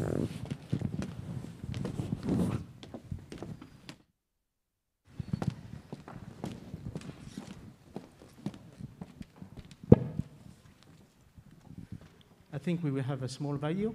I think we will have a small video.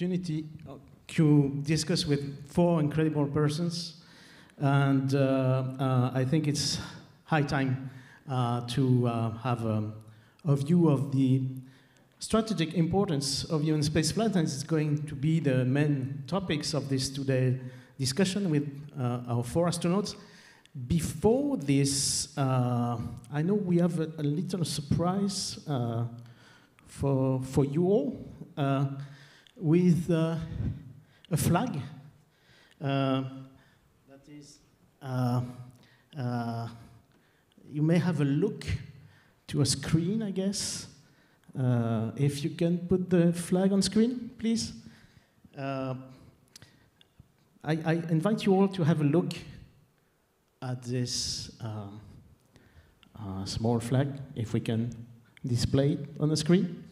Opportunity to discuss with four incredible persons. And uh, uh, I think it's high time uh, to uh, have a, a, view of the strategic importance of human space flight. And it's going to be the main topics of this today discussion with uh, our four astronauts. Before this, uh, I know we have a, a little surprise for, for you all with uh, a flag. Uh, that is, uh, uh, you may have a look to a screen, I guess. Uh, if you can put the flag on screen, please. I, I, invite you all to have a look at this um, small flag, if we can display it on the screen.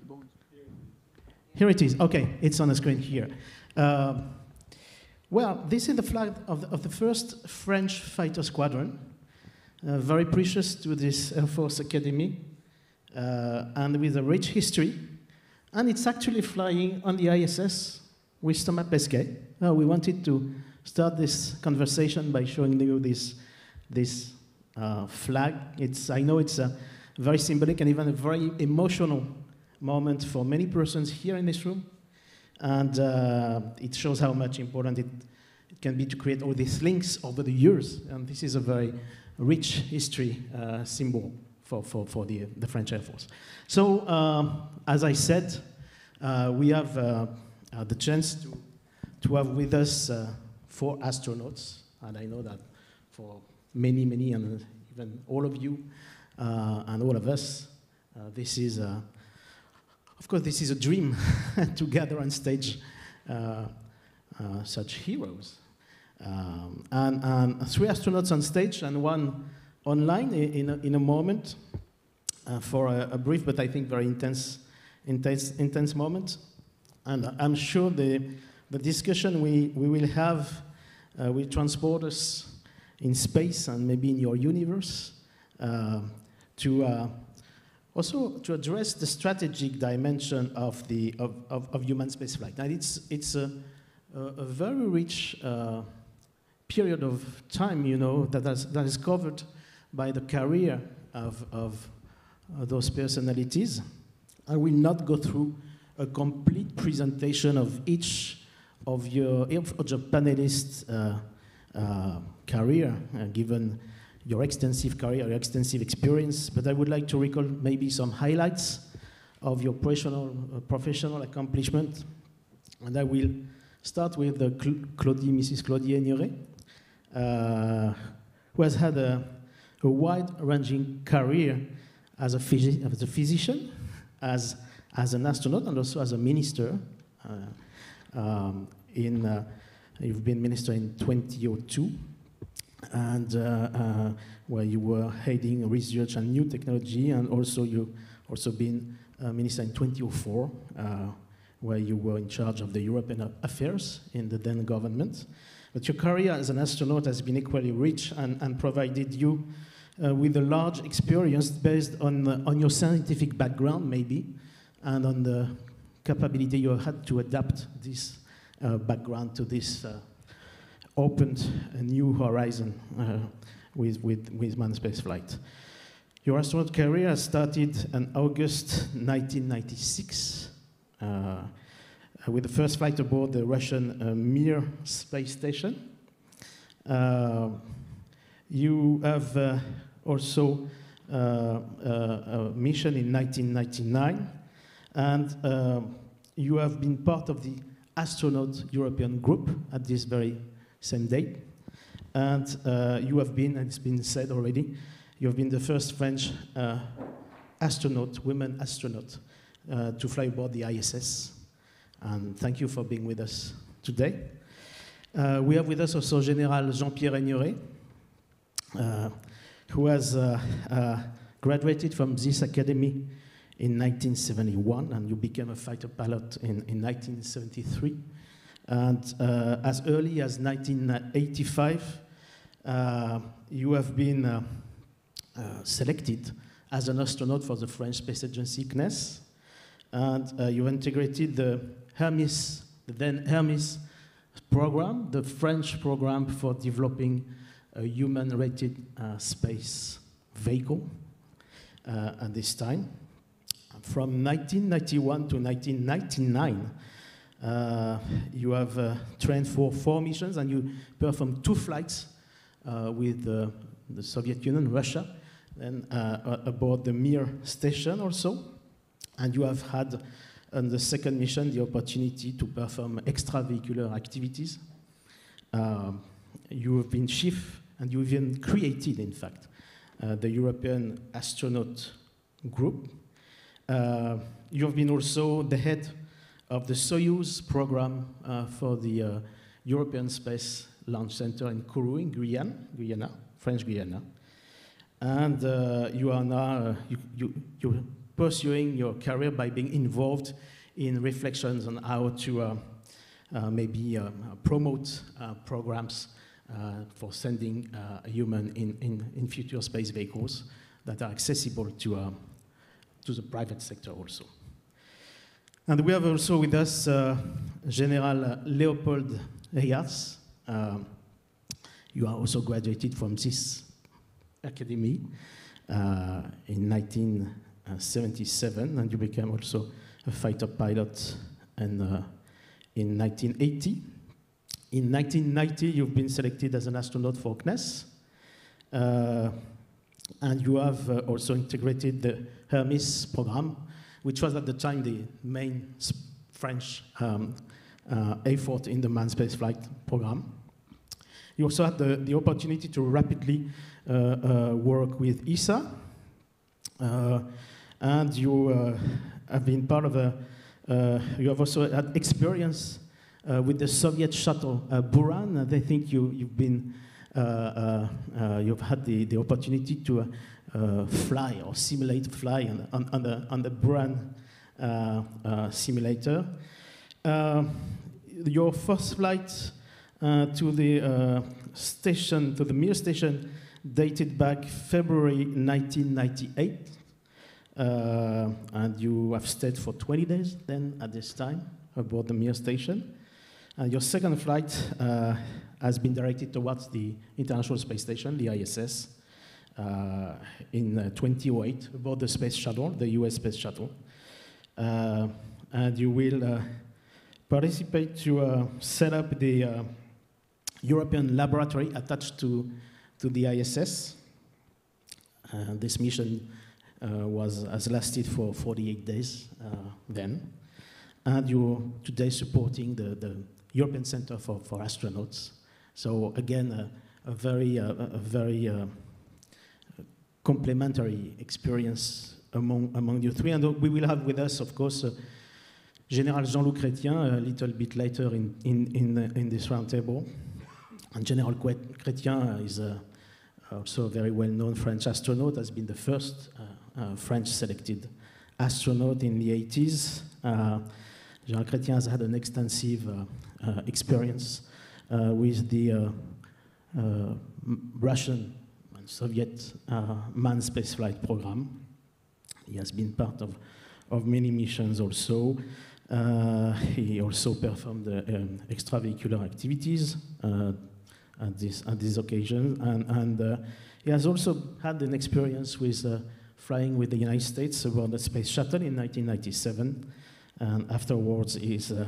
Here it is. Okay, it's on the screen here. Uh, well, this is the flag of the, of the first French fighter squadron, uh, very precious to this Air Force Academy, uh, and with a rich history. And it's actually flying on the ISS with Thomas Pesquet. Uh, we wanted to start this conversation by showing you this, this uh, flag. It's, I know it's a very symbolic and even a very emotional moment for many persons here in this room. And uh, it shows how much important it, it, can be to create all these links over the years. And this is a very rich history uh, symbol for, for, for the, the French Air Force. So, um, as I said, uh, we have uh, uh, the chance to, to have with us uh, four astronauts. And I know that for many, many, and even all of you and all of us, this is of course, this is a dream to gather on stage uh, uh, such heroes. Um, and, and, three astronauts on stage and one online in a, in a moment uh, for a, a, brief but I think very intense, intense, intense moment. And I'm sure the, the discussion we, we will have uh, will transport us in space and maybe in your universe uh, to uh, also to address the strategic dimension of, the, of, of, of human spaceflight. And it's, it's a, a, a very rich uh, period of time, you know, that, has, that is covered by the career of, of uh, those personalities. I will not go through a complete presentation of each of your, of your panelists' uh, uh, career, uh, given your extensive career, your extensive experience, but I would like to recall maybe some highlights of your professional, uh, professional accomplishment. And I will start with uh, Claudie, Mrs. Claudie Haigneré, uh, who has had a, a wide-ranging career as a, phys as a physician, as, as an astronaut, and also as a minister. Uh, um, in, uh, you've been minister in 2002, and uh, uh, where you were heading research and new technology, and also you also been minister in 2004, where you were in charge of the European affairs in the then government. But your career as an astronaut has been equally rich and, and provided you uh, with a large experience based on, uh, on your scientific background, maybe, and on the capability you had to adapt this uh, background to this uh, opened a new horizon uh, with, with, with manned space flight. Your astronaut career started in August 1996 uh, with the first flight aboard the Russian uh, Mir space station. Uh, you have also uh, uh, a mission in 1999, and uh, you have been part of the astronaut European group at this very same date. And you have been, and it's been said already, you have been the first French astronaut, women astronaut, uh, to fly aboard the ISS. And thank you for being with us today. Uh, we have with us also General Jean-Pierre Haigneré, uh, who has uh, uh, graduated from this academy in 1971, and you became a fighter pilot in, in 1973. And uh, as early as 1985, you have been selected as an astronaut for the French Space Agency CNES, and uh, you integrated the Hermes, the then Hermes program, the French program for developing a human-rated uh, space vehicle uh, at this time. From 1991 to 1999, uh, you have uh, trained for four missions and you performed two flights uh, with the Soviet Union, Russia, uh, aboard the Mir station also. And you have had on the second mission the opportunity to perform extravehicular activities. you have been chief and you even created, in fact, uh, the European Astronaut Group. Uh, you have been also the head of the Soyuz program uh, for the uh, European Space Launch Center in Kourou, in Guyana, Guyana French Guyana. And uh, you are now you, you, you're pursuing your career by being involved in reflections on how to maybe promote programs uh, for sending uh, human in, in, in future space vehicles that are accessible to, uh, to the private sector also. And we have also with us General Leopold Eyharts. you are also graduated from this academy uh, in 1977, and you became also a fighter pilot in, uh, in 1980. In 1990, you've been selected as an astronaut for CNES. Uh, and you have uh, also integrated the Hermes program, which was at the time the main French um, uh, effort in the manned spaceflight program. You also had the, the opportunity to rapidly uh, uh, work with ESA, uh, and you have been part of a, you have also had experience uh, with the Soviet shuttle uh, Buran. I think you, you've been, uh, you've had the, the opportunity to Uh, fly or simulate fly on, on, on the, on the Buran uh, uh, simulator. your first flight to the station, to the Mir station, dated back February 1998. uh, and you have stayed for 20 days then at this time aboard the Mir station. And your second flight uh, has been directed towards the International Space Station, the ISS, uh, in uh, 2008 aboard the Space Shuttle, the US Space Shuttle. Uh, and you will uh, participate to uh, set up the European laboratory attached to, to the ISS. this mission was, has lasted for 48 days then. And you're today supporting the, the European Center for, for Astronauts. So again, a, very, uh, a very uh, complementary experience among, among you three. And we will have with us, of course, uh, General Jean-Loup Chrétien a little bit later in, in, in, in this roundtable. And General Chrétien is uh, also a very well-known French astronaut, has been the first uh, uh, French selected astronaut in the 80s. General Chrétien has had an extensive uh, experience uh, with the uh, Russian Soviet manned spaceflight program. He has been part of, of many missions also. Uh, he also performed uh, um, extravehicular activities uh, at, this, at this occasion, and, and he has also had an experience with flying with the United States aboard the Space Shuttle in 1997, and afterwards he's uh,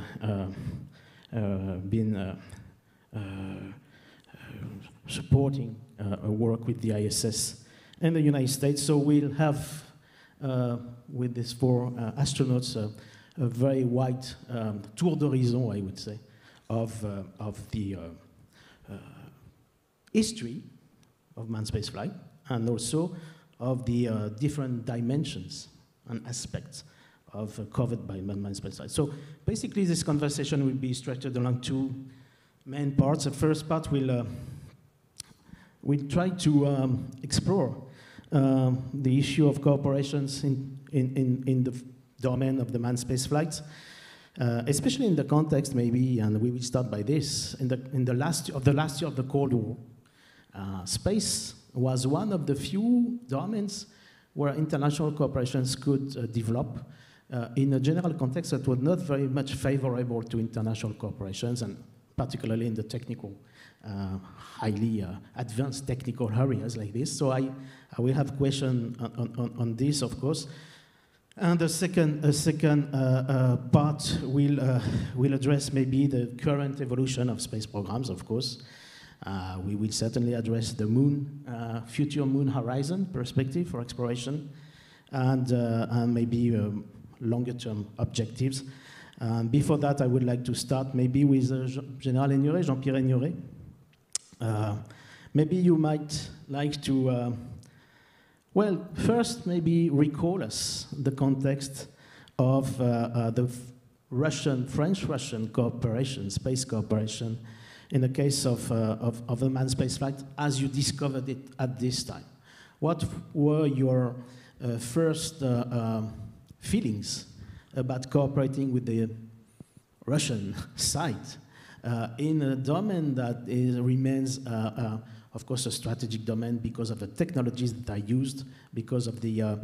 been uh, uh, supporting uh, a work with the ISS and the United States. So we'll have, uh, with these four uh, astronauts, a very wide um, tour d'horizon, I would say, of, of the history of manned spaceflight and also of the uh, different dimensions and aspects of uh, covered by manned spaceflight. So basically, this conversation will be structured along two main parts. The first part will uh, we'll try to um, explore uh, the issue of cooperations in, in, in, in the domain of the manned space flights, uh, especially in the context maybe, and we will start by this, in the, in the last, of the last year of the Cold War, uh, space was one of the few domains where international cooperations could uh, develop uh, in a general context that was not very much favorable to international corporations, and particularly in the technical, uh, highly uh, advanced technical areas like this. So I, I will have question on, on, on this, of course. And the second, a second uh, uh, part will, uh, will address maybe the current evolution of space programs, of course. we will certainly address the moon, future moon horizon perspective for exploration, and, and maybe um, longer term objectives. Um, before that, I would like to start maybe with uh, General Haigneré, Jean-Pierre Haigneré. Uh, maybe you might like to, uh, well, first maybe recall us the context of uh, uh, the Russian, French-Russian cooperation, space cooperation, in the case of, uh, of, of the manned spaceflight as you discovered it at this time. What were your first feelings about cooperating with the Russian side uh, in a domain that is, remains, uh, uh, of course, a strategic domain because of the technologies that are used, because of the, uh,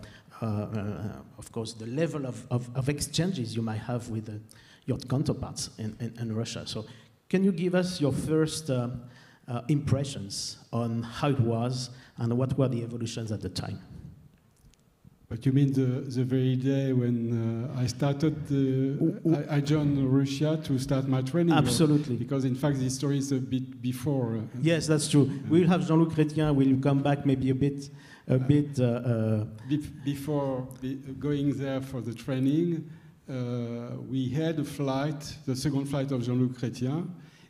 uh, uh, of course, the level of, of, of, exchanges you might have with your counterparts in, in, in, Russia. So, can you give us your first impressions on how it was and what were the evolutions at the time? But you mean the, the very day when uh, I started, the, I, I, joined Russia to start my training? Absolutely. Or, because in fact the story is a bit before. Uh, yes, that's true. we'll have Jean-Loup Chrétien, will come back maybe a bit, a bit. Uh, uh be before be going there for the training, uh, we had a flight, the second flight of Jean-Loup Chrétien,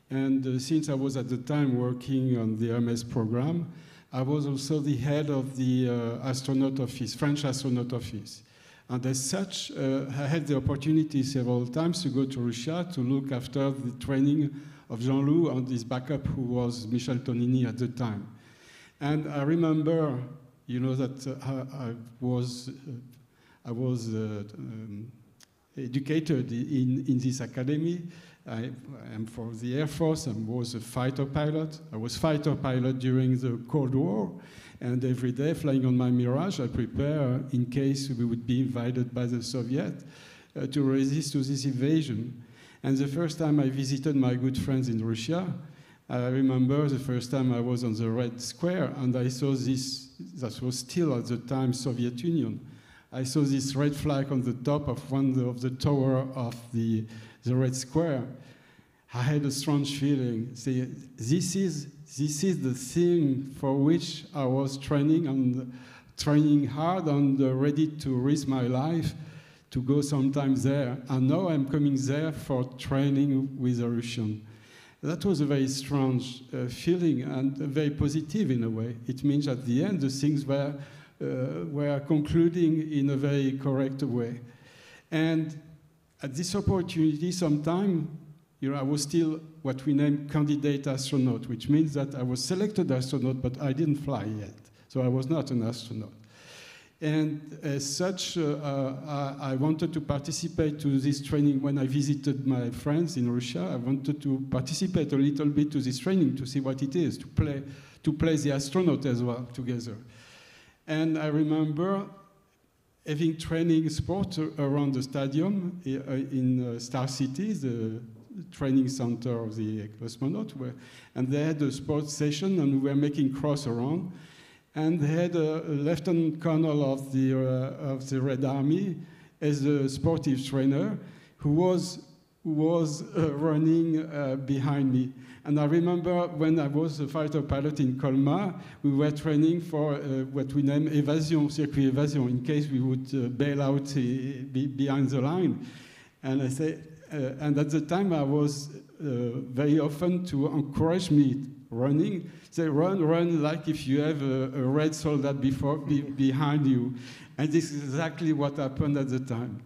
and uh, since I was at the time working on the Hermes program, I was also the head of the uh, astronaut office, French astronaut office. And as such, uh, I had the opportunity several times to go to Russia to look after the training of Jean-Loup and his backup, who was Michel Tognini at the time. And I remember, you know, that uh, I, I, was, uh, I was uh, um, educated in, in this academy, I am for the Air Force. I was a fighter pilot. I was fighter pilot during the Cold War. And every day, flying on my Mirage, I prepare in case we would be invaded by the Soviet uh, to resist to this invasion. And the first time I visited my good friends in Russia, I remember the first time I was on the Red Square and I saw this, that was still at the time Soviet Union. I saw this red flag on the top of one of the tower of the, the Red Square. I had a strange feeling. See, this is, this is the thing for which I was training and training hard and ready to risk my life to go sometimes there. And now I'm coming there for training with the Russian. That was a very strange uh, feeling and very positive in a way. It means at the end the things were, uh, were concluding in a very correct way. And at this opportunity, sometime, you know, I was still what we name candidate astronaut, which means that I was selected astronaut, but I didn't fly yet. So I was not an astronaut. And as such, uh, uh, I wanted to participate to this training when I visited my friends in Russia. I wanted to participate a little bit to this training to see what it is, to play, to play the astronaut as well together. And I remember having training sport around the stadium uh, in uh, Star City, the training center of the cosmonaut, where, and they had a sports session and we were making cross around and they had a, lieutenant colonel of the, uh, of the Red Army as a sportive trainer who was, was uh, running uh, behind me. And I remember when I was a fighter pilot in Colmar, we were training for uh, what we name evasion, circuit evasion, in case we would uh, bail out uh, be behind the line. And I say, and at the time I was very often to encourage me running they run, run like if you have a, a red soldier before, be, behind you. And this is exactly what happened at the time.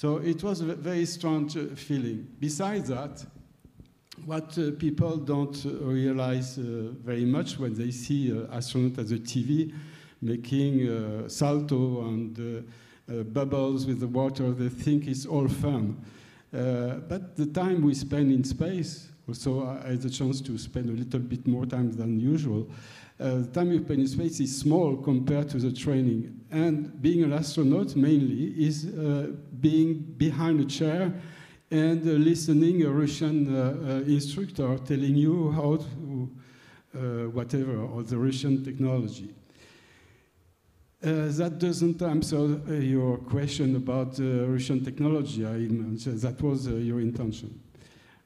So it was a very strange uh, feeling. Besides that, what uh, people don't uh, realize uh, very much when they see uh, astronauts at the TV making uh, salto and bubbles with the water, they think it's all fun. but the time we spend in space also, I had the chance to spend a little bit more time than usual. The time you spend in space is small compared to the training. And being an astronaut mainly is being behind a chair and uh, listening a Russian uh, uh, instructor telling you how to, uh, whatever, or the Russian technology. that doesn't answer your question about Russian technology. I, that was your intention.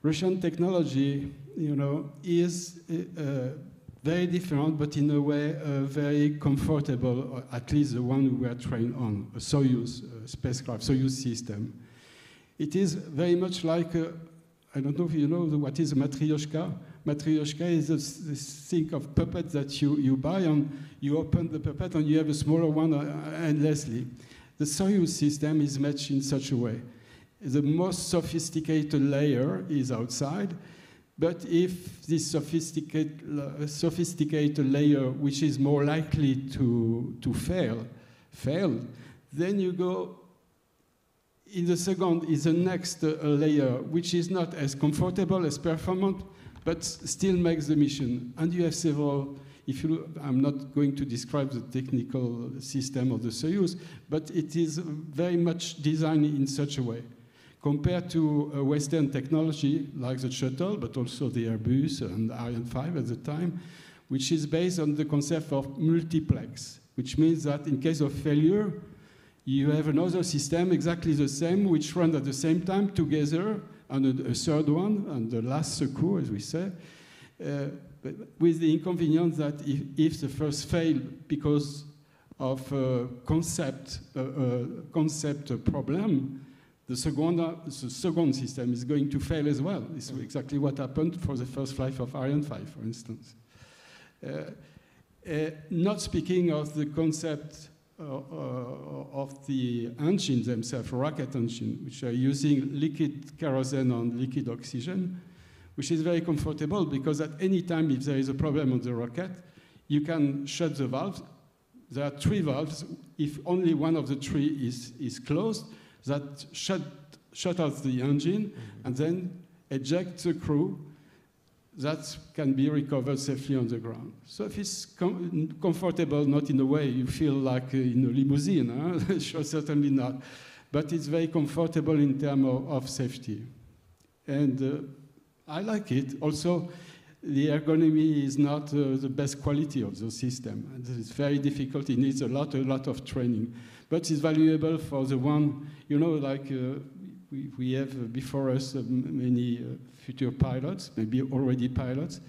Russian technology, you know, is uh, very different, but in a way uh, very comfortable, at least the one we were trained on, a Soyuz uh, spacecraft, Soyuz system. It is very much like, uh, I don't know if you know what is a matryoshka. Matryoshka is a, this thing of puppets that you, you buy and you open the puppet and you have a smaller one uh, endlessly. The Soyuz system is matched in such a way the most sophisticated layer is outside. But if this sophisticated, sophisticated layer, which is more likely to, to fail, fail, then you go in the second is the next uh, layer, which is not as comfortable as performant, but still makes the mission. And you have several, if you, I'm not going to describe the technical system of the Soyuz, but it is very much designed in such a way compared to Western technology like the shuttle, but also the Airbus and Ariane 5 at the time, which is based on the concept of multiplex, which means that in case of failure, you have another system exactly the same, which runs at the same time together, and a, a third one, and the last secours, as we say, uh, with the inconvenience that if, if the first fail because of a concept, uh, uh, concept problem, the second, the second system is going to fail as well. Is exactly what happened for the first flight of Ariane 5, for instance. Uh, uh, not speaking of the concept uh, uh of the engines themselves, rocket engine, which are using liquid kerosene and liquid oxygen, which is very comfortable because at any time if there is a problem on the rocket, you can shut the valves. There are three valves. If only one of the three is, is closed, that shut, shut off the engine mm -hmm. and then eject the crew that can be recovered safely on the ground. So if it's com comfortable, not in a way you feel like in a limousine, huh? sure, certainly not, but it's very comfortable in terms of, of, safety. And uh, I like it. Also, the ergonomy is not uh, the best quality of the system. It's very difficult. It needs a lot, a lot of training. But it's valuable for the one, you know, like uh, we, we have before us uh, many uh, future pilots, maybe already pilots.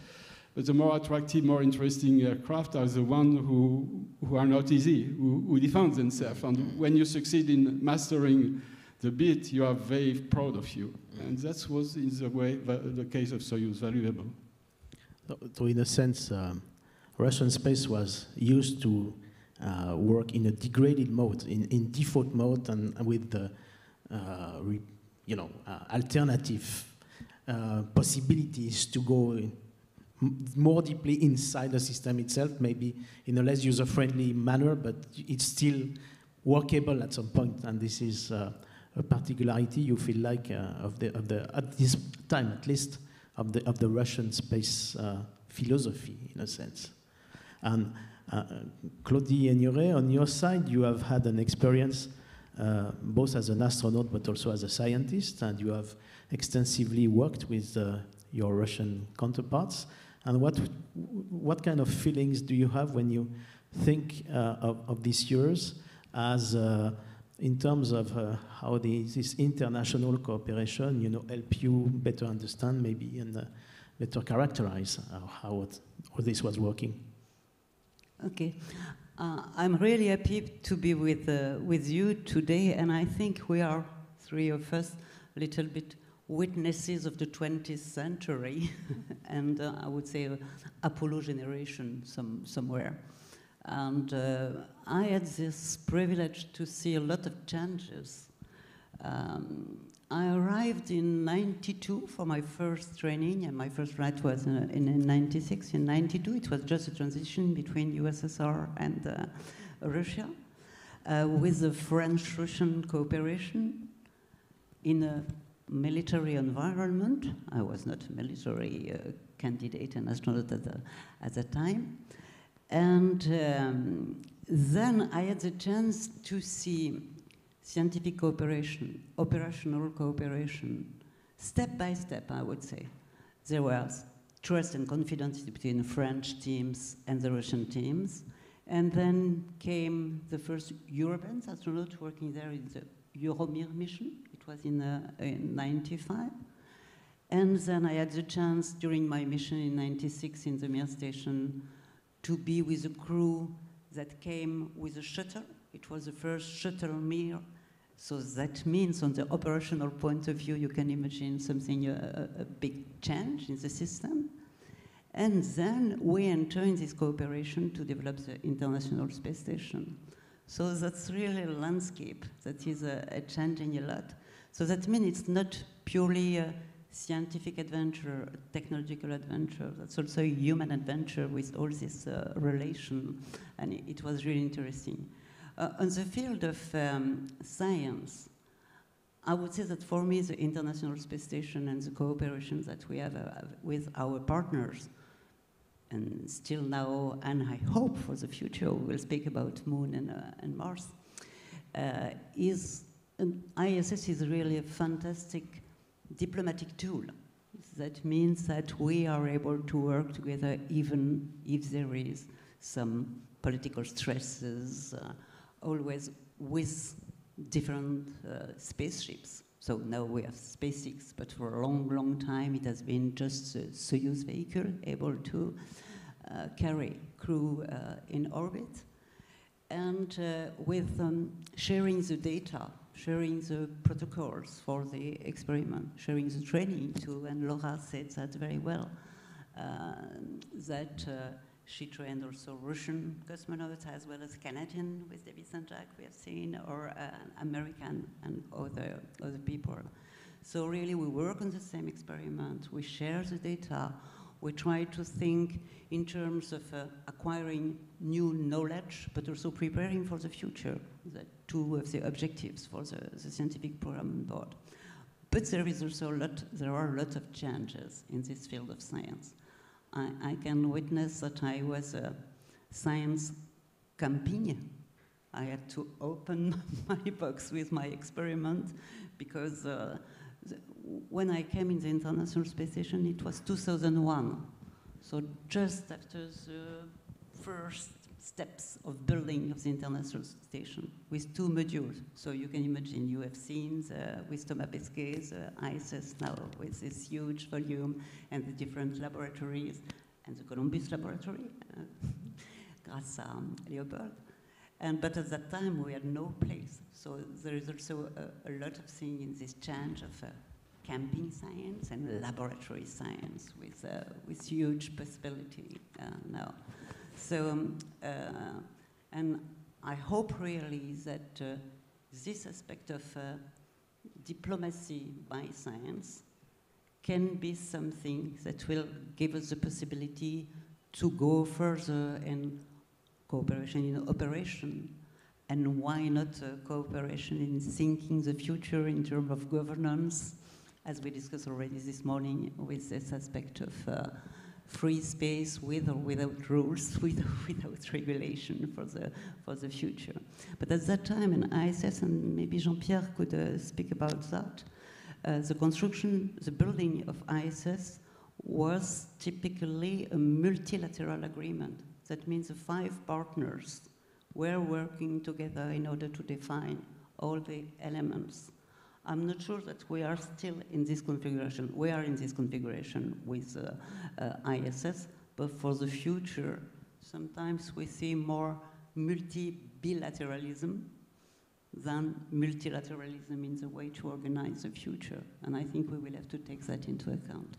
But the more attractive, more interesting aircraft are the ones who, who are not easy, who, who defend themselves. And when you succeed in mastering the bit, you are very proud of you. And that was, in the way, the case of Soyuz, valuable. So, in a sense, um, Russian space was used to uh, work in a degraded mode, in, in default mode, and with the uh, you know, uh, alternative uh, possibilities to go more deeply inside the system itself, maybe in a less user-friendly manner, but it's still workable at some point, and this is uh, a particularity you feel like of the of the at this time at least of the of the Russian space uh, philosophy in a sense. And uh, Claudie Haigneré, on your side, you have had an experience uh, both as an astronaut but also as a scientist, and you have extensively worked with uh, your Russian counterparts. And what, what kind of feelings do you have when you think uh, of, of these years as uh, in terms of uh, how the, this international cooperation, you know, help you better understand maybe and uh, better characterize how all this was working? Okay. Uh, I'm really happy to be with, uh, with you today, and I think we are, three of us, a little bit witnesses of the 20th century, and uh, I would say Apollo generation some, somewhere. And uh, I had this privilege to see a lot of changes. Um, I arrived in 92 for my first training, and my first flight was in, in 96. In 92, it was just a transition between USSR and uh, Russia, uh, with the French-Russian cooperation in a military environment. I was not a military uh, candidate and astronaut at the, at the time. And um, then I had the chance to see scientific cooperation, operational cooperation, step by step, I would say. There was trust and confidence between French teams and the Russian teams. And then came the first European astronaut working there in the Euromir mission. It was in, uh, in 95. And then I had the chance during my mission in 96 in the Mir station to be with a crew that came with a shuttle. It was the first shuttle Mir so that means, on the operational point of view, you can imagine something, a, a big change in the system. And then we enter in this cooperation to develop the International Space Station. So that's really a landscape that is uh, changing a lot. So that means it's not purely a scientific adventure, technological adventure. That's also a human adventure with all this uh, relation. And it, it was really interesting. Uh, on the field of um, science, I would say that for me, the International Space Station and the cooperation that we have uh, with our partners, and still now, and I hope for the future, we'll speak about Moon and, uh, and Mars, uh, is an ISS is really a fantastic diplomatic tool. That means that we are able to work together even if there is some political stresses, uh, always with different uh, spaceships. So now we have SpaceX, but for a long, long time it has been just a Soyuz vehicle able to uh, carry crew uh, in orbit. And uh, with um, sharing the data, sharing the protocols for the experiment, sharing the training too, and Laura said that very well, uh, that uh, she trained also Russian cosmonauts as well as Canadian with David. Jacques we have seen, or uh, American and other, other people. So really we work on the same experiment, we share the data, we try to think in terms of uh, acquiring new knowledge, but also preparing for the future. The two of the objectives for the, the scientific program board. But there is also a lot, there are a lot of changes in this field of science. I, I can witness that I was a science campaign. I had to open my box with my experiment because uh, the, when I came in the International Space Station, it was 2001. So just after the first steps of building of the International Station with two modules. So you can imagine you have seen the, with Thomas Pesquet, the ISS now with this huge volume and the different laboratories and the Columbus Laboratory, uh, grâce um, Leopold. And, but at that time we had no place. So there is also a, a lot of things in this change of uh, camping science and laboratory science with, uh, with huge possibility uh, now. So, um, uh, and I hope really that uh, this aspect of uh, diplomacy by science can be something that will give us the possibility to go further in cooperation in operation. And why not uh, cooperation in thinking the future in terms of governance as we discussed already this morning with this aspect of uh, free space with or without rules, with or without regulation for the, for the future. But at that time in ISS, and maybe Jean-Pierre could uh, speak about that, uh, the construction, the building of ISS was typically a multilateral agreement. That means the five partners were working together in order to define all the elements. I'm not sure that we are still in this configuration. We are in this configuration with uh, uh, ISS, but for the future, sometimes we see more multi-bilateralism than multilateralism in the way to organize the future. And I think we will have to take that into account.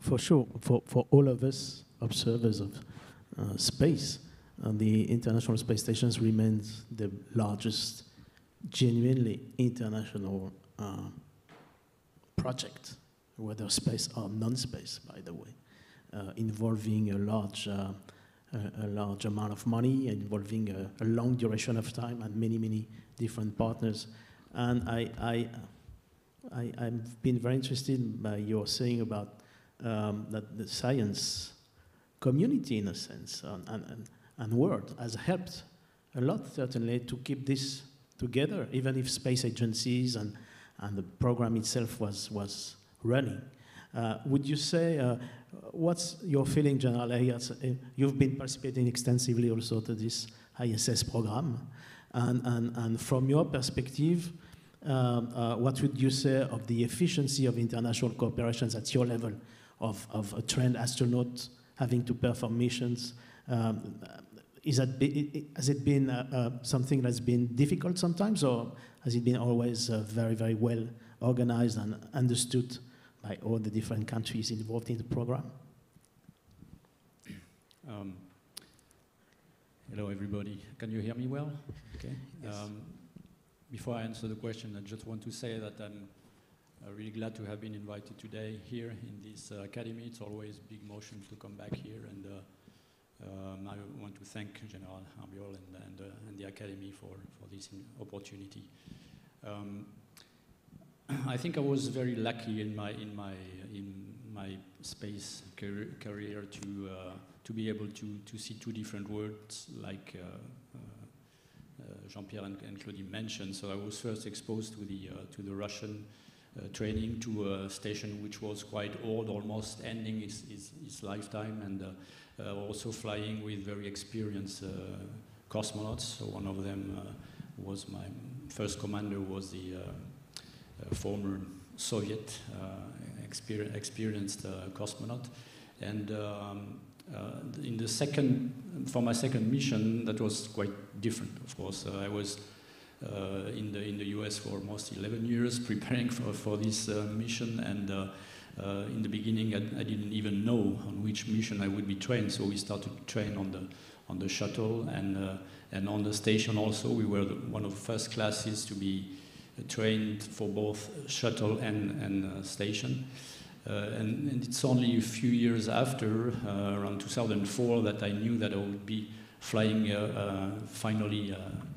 For sure, for, for all of us observers of uh, space, uh, the International Space Station remains the largest genuinely international uh, project, whether space or non-space, by the way, uh, involving a large, uh, a, a, large amount of money, involving a, a, long duration of time, and many, many different partners. And I, I, I, I've been very interested by your saying about um, that the science community, in a sense, and, and, and world has helped a lot, certainly, to keep this together, even if space agencies and, and the program itself was, was running. Uh, would you say, uh, what's your feeling, General Eyharts? Uh, you've been participating extensively also to this ISS program. And, and, and from your perspective, um, uh, what would you say of the efficiency of international cooperations at your level of, of a trained astronaut having to perform missions? Um, is that be, has it been uh, uh, something that's been difficult sometimes, or has it been always uh, very, very well organized and understood by all the different countries involved in the program? Um, hello, everybody. Can you hear me well? Okay. Yes. Um, before I answer the question, I just want to say that I'm uh, really glad to have been invited today here in this uh, academy. It's always a big motion to come back here and uh, um, I want to thank General Arbiol and, and, uh, and, the Academy for, for this opportunity. Um, I think I was very lucky in my, in my, in my space career, to, uh, to be able to, to see two different worlds like uh, uh, uh Jean-Pierre and, and, Claudine mentioned. So I was first exposed to the, to the Russian training to a station which was quite old, almost ending its lifetime. and uh, also flying with very experienced uh, cosmonauts. So one of them uh, was my first commander was the former Soviet exper experienced cosmonaut. And um, uh, in the second, for my second mission, that was quite different. Of course, uh, I was uh, in the in the U.S. for almost 11 years preparing for for this mission, and uh, in the beginning, I, I, didn't even know on which mission I would be trained, so we started to train on the on the shuttle and uh, and on the station also. We were the, one of the first classes to be uh, trained for both shuttle and and station. Uh, and, and, it's only a few years after, uh, around 2004, that I knew that I would be flying uh, finally um,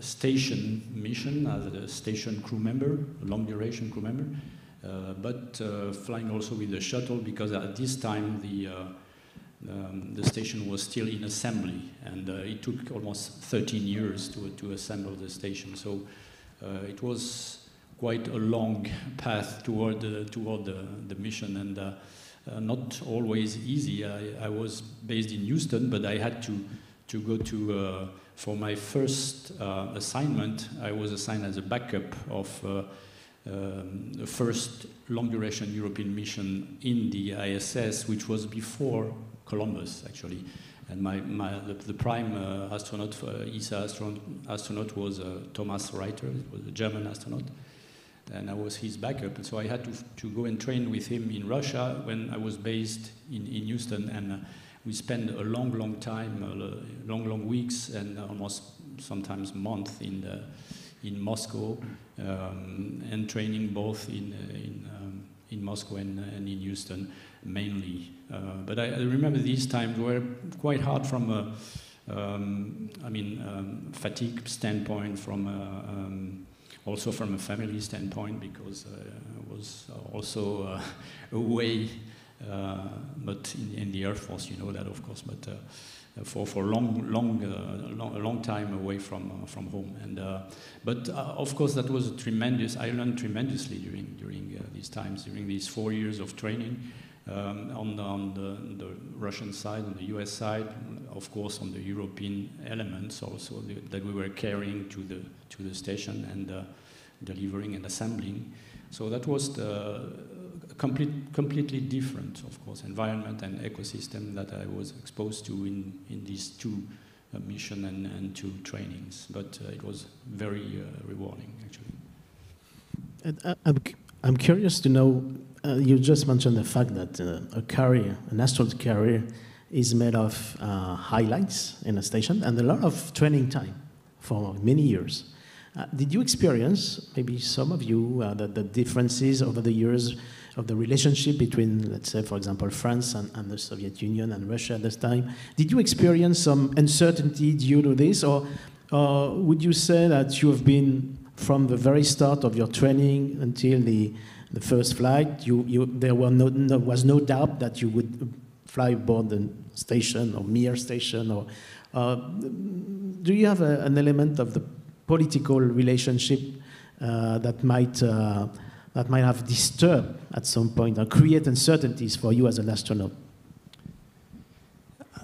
station mission as a station crew member, long duration crew member, uh, but uh, flying also with the shuttle because at this time the uh, um, the station was still in assembly, and uh, it took almost 13 years to, to assemble the station. So uh, it was quite a long path toward the, toward the, the mission, and uh, not always easy. I, I, was based in Houston, but I had to to go to for my first assignment. I was assigned as a backup of. Um, the first long duration European mission in the ISS, which was before Columbus, actually. And my, my, the, the prime uh, astronaut, uh, ESA astronaut, astronaut was uh, Thomas Reiter, was a German astronaut. And I was his backup. And so I had to, to go and train with him in Russia when I was based in, in Houston. And uh, we spent a long, long time, uh, long, long weeks, and almost sometimes months in, the, in Moscow, um, and training both in, uh, in, um, in Moscow and, and in Houston mainly. Uh, but I, I, remember these times were quite hard from a, um, I mean, um, fatigue standpoint, from a, um, also from a family standpoint, because uh, I was also uh, away, uh, but in, in, the Air Force, you know that, of course, but uh, for for long long uh, long a long time away from uh, from home and uh, but of course that was a tremendous I learned tremendously during during these times during these four years of training um, on, the, on the, the, Russian side, on the US side, of course, on the European elements also the, that we were carrying to the, to the station and uh, delivering and assembling. So that was the complete, completely different, of course, environment and ecosystem that I was exposed to in, in these two uh, mission and, and two trainings. But uh, it was very uh, rewarding, actually. Uh, I'm, I'm curious to know uh, you just mentioned the fact that a carrier, an astronaut carrier, is made of highlights in a station and a lot of training time for many years. Uh, did you experience, maybe some of you, uh, the, the, differences over the years of the relationship between, let's say, for example, France and, and, the Soviet Union and Russia at this time? Did you experience some uncertainty due to this, or, or would you say that you have been from the very start of your training until the the first flight, you, you, there were no, no, was no doubt that you would fly aboard the station or Mir station. Or uh, do you have a, an element of the political relationship uh, that might uh, that might have disturbed at some point or create uncertainties for you as an astronaut?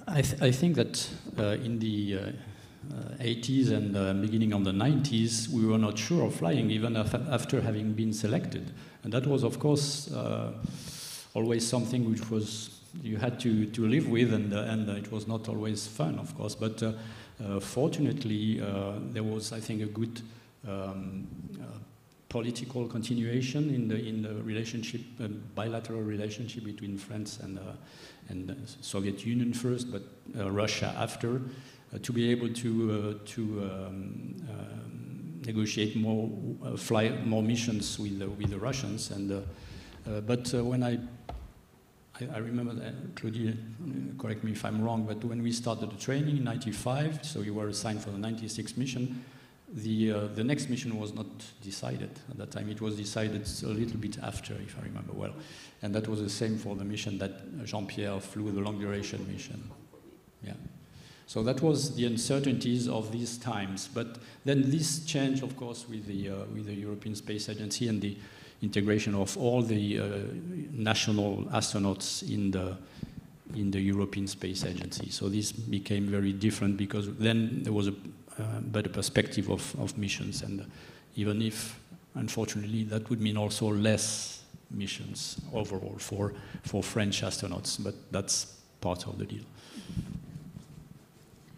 I, th I think that uh, in the uh, 80s uh, and uh, beginning of the 90s, we were not sure of flying even after having been selected. And that was, of course, uh, always something which was you had to, to live with, and, uh, and it was not always fun, of course. But uh, uh, fortunately, there was, I think, a good um, political continuation in the in the relationship, uh, bilateral relationship between France and uh, and the Soviet Union first, but uh, Russia after, to be able to to um, negotiate more uh, fly more missions with the, with the Russians. And uh, uh, but when I I, remember that, Claudie, correct me if I'm wrong, but when we started the training in 95, so you were assigned for the 96 mission, the, uh, the next mission was not decided at that time. It was decided a little bit after, if I remember well. And that was the same for the mission that Jean-Pierre flew, the long duration mission. Yeah. So that was the uncertainties of these times. But then this changed, of course, with the, uh, with the European Space Agency and the integration of all the uh, national astronauts in the, in the European Space Agency. So this became very different because then there was a uh, better perspective of, of missions. And even if, unfortunately, that would mean also less missions overall for, for French astronauts, but that's part of the deal.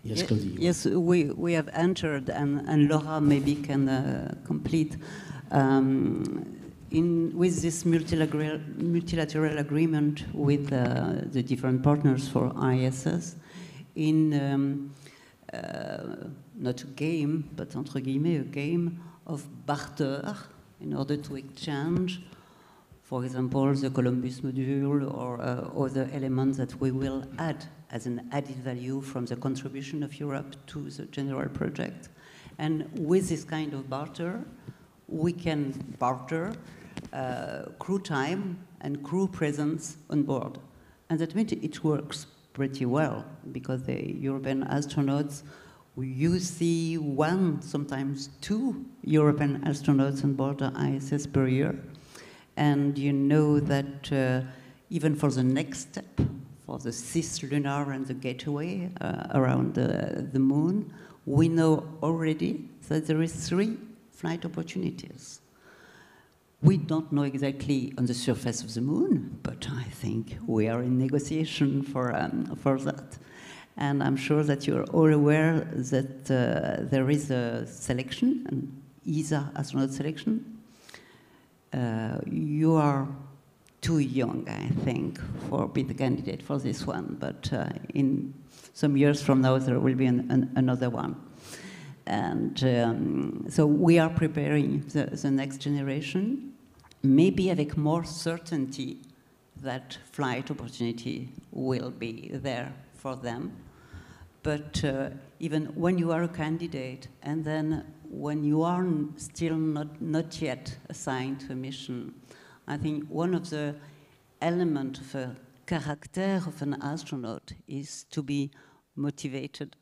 Yes, Claudie. Yes, we, we have entered, and, and Laura maybe can uh, complete. Um, in, with this multilateral, multilateral agreement with uh, the different partners for ISS, in um, uh, not a game, but entre guillemets, a game of barter in order to exchange, for example, the Columbus module or uh, other elements that we will add as an added value from the contribution of Europe to the general project. And with this kind of barter, we can barter uh, crew time and crew presence on board. And that means it works pretty well because the European astronauts, you see one, sometimes two European astronauts on board the ISS per year. And you know that uh, even for the next step, for the cislunar and the gateway uh, around the, the moon, we know already that there is three flight opportunities. We don't know exactly on the surface of the moon, but I think we are in negotiation for, um, for that. And I'm sure that you're all aware that uh, there is a selection, an ESA astronaut selection. Uh, you are too young, I think, for be the candidate for this one, but uh, in some years from now there will be an, an, another one. And um, so we are preparing the, the next generation, maybe avec more certainty that flight opportunity will be there for them. But uh, even when you are a candidate, and then when you are still not, not yet assigned to a mission, I think one of the elements of a character of an astronaut is to be motivated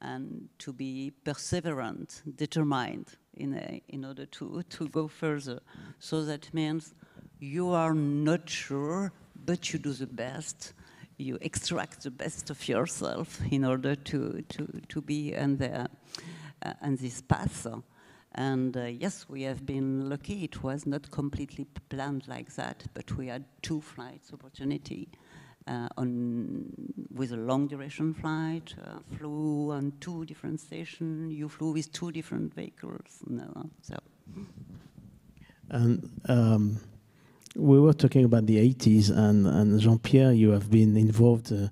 and to be perseverant, determined in, a, in order to, to go further. So that means you are not sure, but you do the best. You extract the best of yourself in order to, to, to be on, the, uh, on this path. And uh, yes, we have been lucky. It was not completely planned like that, but we had two flights opportunity uh, on, with a long duration flight, uh, flew on two different stations, you flew with two different vehicles. No, so. And um, we were talking about the 80s, and, and Jean-Pierre, you have been involved uh,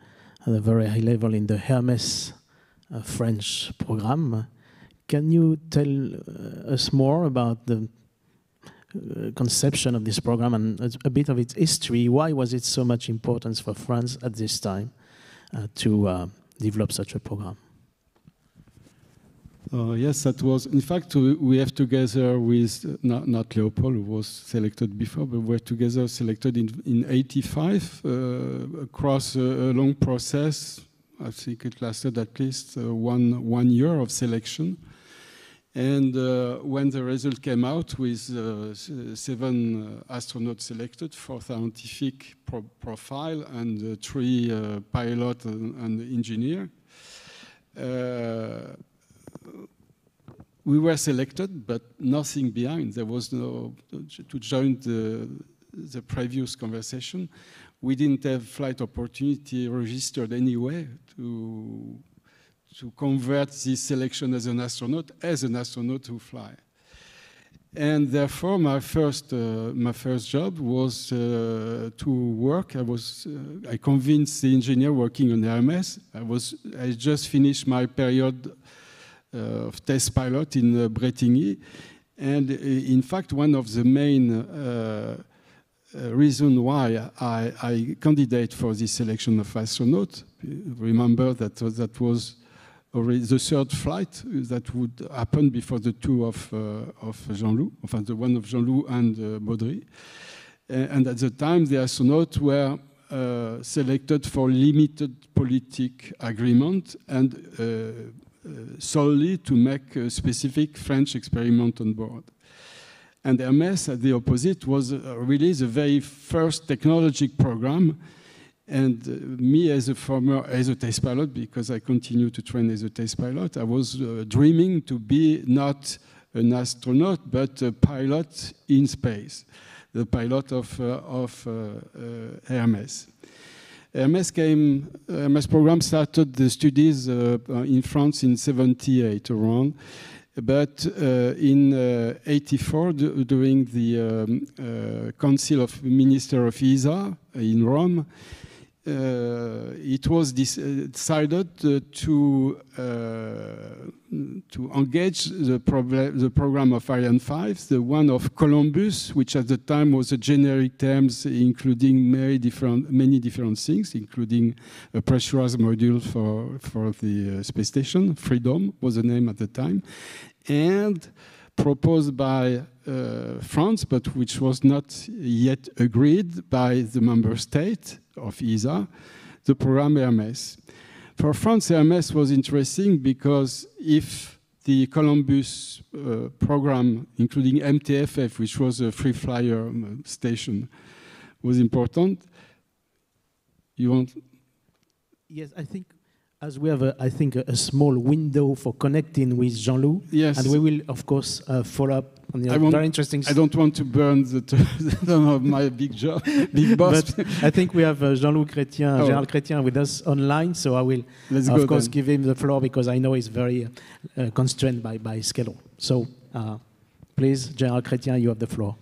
at a very high level in the Hermes uh, French program. Can you tell uh, us more about the uh, conception of this program and a, bit of its history. Why was it so much importance for France at this time uh, to develop such a program? Uh, yes, that was. In fact, we have together with uh, not, not, Leopold, who was selected before, but we're together selected in in '85 uh, across a, a, long process. I think it lasted at least one one year of selection. And uh, when the result came out with uh, seven uh, astronauts selected for scientific pro profile and uh, three uh, pilot and, and engineer, uh, we were selected, but nothing behind. There was no to join the, the previous conversation. We didn't have flight opportunity registered anyway to to convert this selection as an astronaut as an astronaut who fly. And therefore, my first uh, my first job was uh, to work. I was uh, I convinced the engineer working on Hermes. I was I just finished my period of test pilot in uh, Bretigny, and uh, in fact, one of the main reason why I, I candidate for this selection of astronaut. Remember that that was already the third flight that would happen before the two of, uh, of Jean-Loup, enfin the one of Jean-Loup and uh, Baudry. And at the time, the astronauts were uh, selected for limited politic agreement and uh, uh, solely to make a specific French experiment on board. And Hermes, at the opposite, was uh, really the very first technologic program and uh, me, as a former as a test pilot, because I continue to train as a test pilot, I was uh, dreaming to be not an astronaut, but a pilot in space, the pilot of, uh, of uh, uh, Hermes. Hermes came, Hermes program started the studies uh, in France in 78 around. But in 84, during the um, Council of Minister of ESA in Rome, uh, it was uh, decided uh, to to engage the, the program of Ariane 5, the one of Columbus, which at the time was a generic term including many different, many different things, including a pressurized module for, for the uh, space station. Freedom was the name at the time. And proposed by uh, France, but which was not yet agreed by the member state of ESA, the program Hermes. For France, Hermes was interesting because if the Columbus uh, program, including MTFF, which was a free flyer um, station, was important, you want? Yes, I think as we have, a, I think, a, a, small window for connecting with Jean-Loup. Yes. And we will, of course, uh, follow up on the very interesting... I don't want to burn the turn of my big job, big boss. but I think we have uh, Jean-Loup Chrétien, oh. Général Chrétien with us online, so I will, Let's of course, then. give him the floor because I know he's very uh, constrained by, by schedule. So uh, please, Général Chrétien, you have the floor.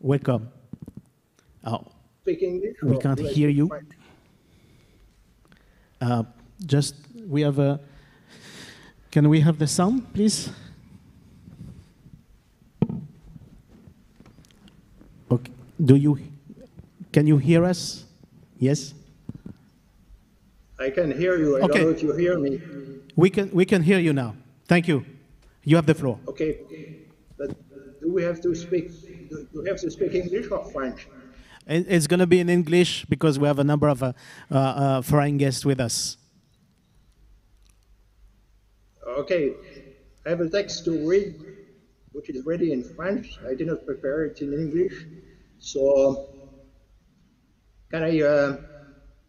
Welcome. Oh We can't hear you. Uh, just, we have a, can we have the sound, please? Okay. Do you, can you hear us? Yes? I can hear you. I okay. don't know if you hear me. We can, we can hear you now. Thank you. You have the floor. Okay. But do we have to speak, do we have to speak English or French? It's going to be in English because we have a number of uh, uh, uh, foreign guests with us. Okay, I have a text to read, which is ready in French. I did not prepare it in English, so can I uh,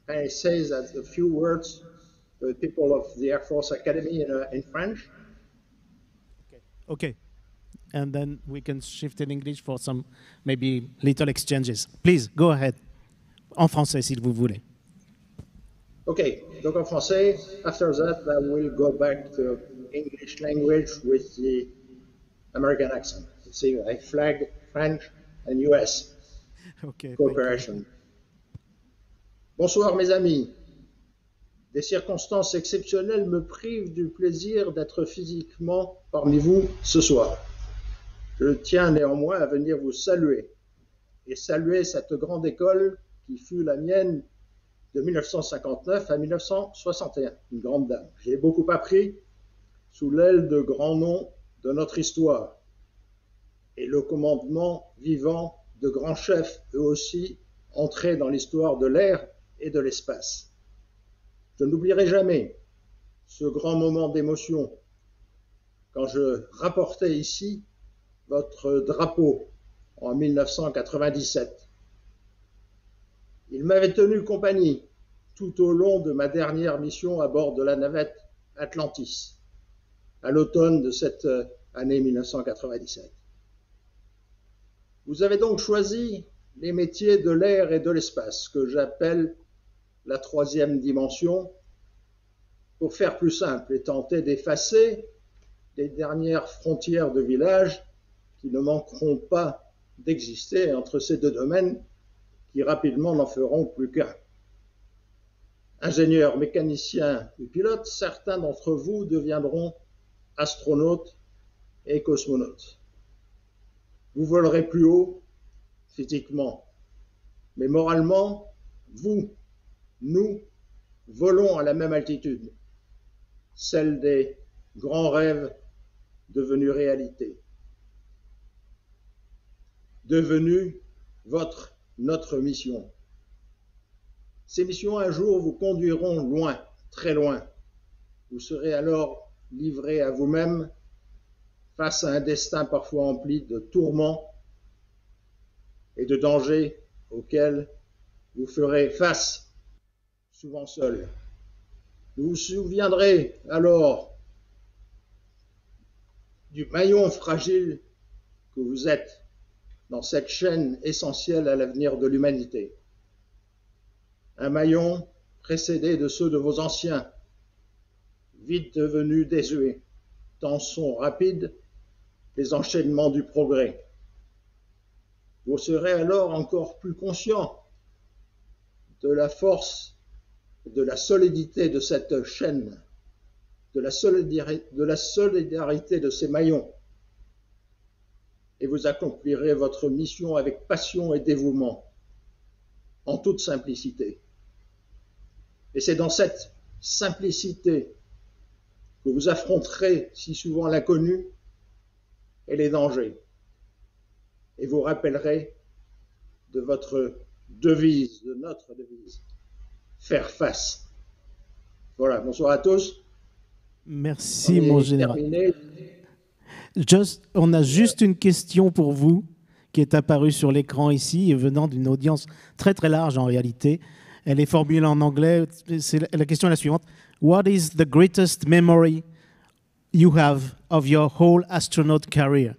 can I say that a few words to the people of the Air Force Academy in, uh, in French? Okay. Okay and then we can shift in English for some maybe little exchanges. Please, go ahead. En français, si vous voulez. Okay, donc en français. After that, I will go back to English language with the American accent. See, I flag French and US okay, cooperation. Bonsoir mes amis. Des circonstances exceptionnelles me privent du plaisir d'être physiquement parmi vous ce soir. Je tiens néanmoins à venir vous saluer et saluer cette grande école qui fut la mienne de 1959 à 1961, une grande dame. J'ai beaucoup appris sous l'aile de grands noms de notre histoire et le commandement vivant de grands chefs, eux aussi, entrés dans l'histoire de l'air et de l'espace. Je n'oublierai jamais ce grand moment d'émotion quand je rapportais ici votre drapeau en 1997. Il m'avait tenu compagnie tout au long de ma dernière mission à bord de la navette Atlantis, à l'automne de cette année 1997. Vous avez donc choisi les métiers de l'air et de l'espace, que j'appelle la troisième dimension, pour faire plus simple et tenter d'effacer les dernières frontières de village qui ne manqueront pas d'exister entre ces deux domaines qui rapidement n'en feront plus qu'un. Ingénieurs, mécaniciens et pilotes, certains d'entre vous deviendront astronautes et cosmonautes. Vous volerez plus haut physiquement, mais moralement, vous, nous, volons à la même altitude, celle des grands rêves devenus réalité devenue votre, notre mission. Ces missions un jour vous conduiront loin, très loin. Vous serez alors livré à vous-même face à un destin parfois empli de tourments et de dangers auxquels vous ferez face, souvent seul. Vous vous souviendrez alors du maillon fragile que vous êtes dans cette chaîne essentielle à l'avenir de l'humanité. Un maillon précédé de ceux de vos anciens, vite devenus désuets, tant sont rapides les enchaînements du progrès. Vous serez alors encore plus conscient de la force, de la solidité de cette chaîne, de, la solidarité de ces maillons. Et vous accomplirez votre mission avec passion et dévouement, en toute simplicité. Et c'est dans cette simplicité que vous affronterez si souvent l'inconnu et les dangers. Et vous rappellerez de votre devise, de notre devise, faire face. Voilà, bonsoir à tous. Merci, mon général. Just, on a juste une question pour vous qui est apparue sur l'écran ici et venant d'une audience très très large en réalité. Elle est formulée en anglais. La question est la suivante. What is the greatest memory you have of your whole astronaut career?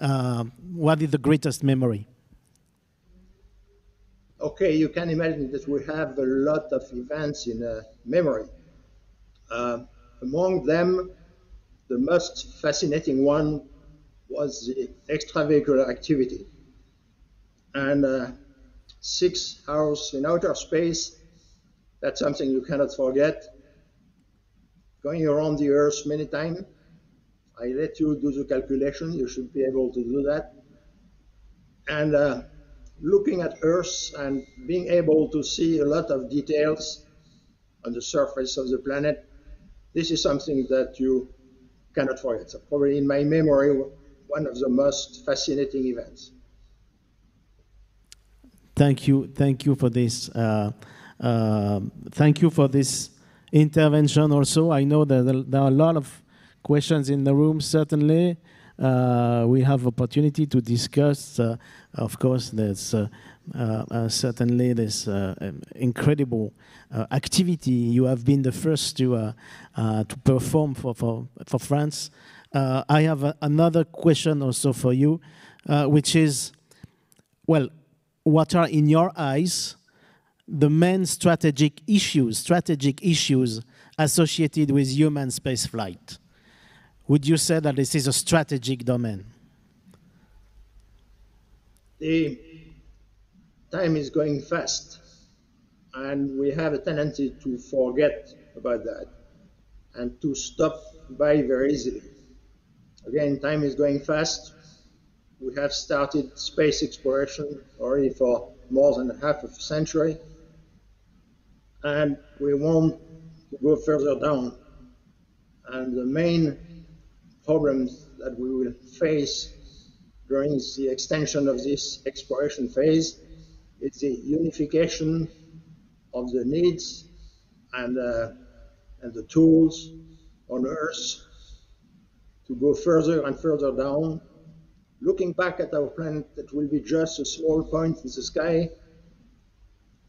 Uh, what is the greatest memory? Okay, you can imagine that we have a lot of events in uh, memory. Uh, among them, the most fascinating one was the extravehicular activity. And uh, six hours in outer space, that's something you cannot forget going around the Earth many times. I let you do the calculation. You should be able to do that. And uh, looking at Earth and being able to see a lot of details on the surface of the planet, this is something that you cannot forget. So probably in my memory, one of the most fascinating events. Thank you, thank you for this. Uh, uh, thank you for this intervention also. I know that there are a lot of questions in the room, certainly. Uh, we have opportunity to discuss, uh, of course, there's uh, certainly this um, incredible activity. You have been the first to, to perform for, for, for France. I have another question also for you, which is, well, what are in your eyes the main strategic issues, strategic issues associated with human spaceflight? Would you say that this is a strategic domain? The time is going fast, and we have a tendency to forget about that and to stop by very easily. Again, time is going fast. We have started space exploration already for more than half of a century and we want to go further down. And the main problems that we will face during the extension of this exploration phase is the unification of the needs and, uh, and the tools on Earth to go further and further down, looking back at our planet that will be just a small point in the sky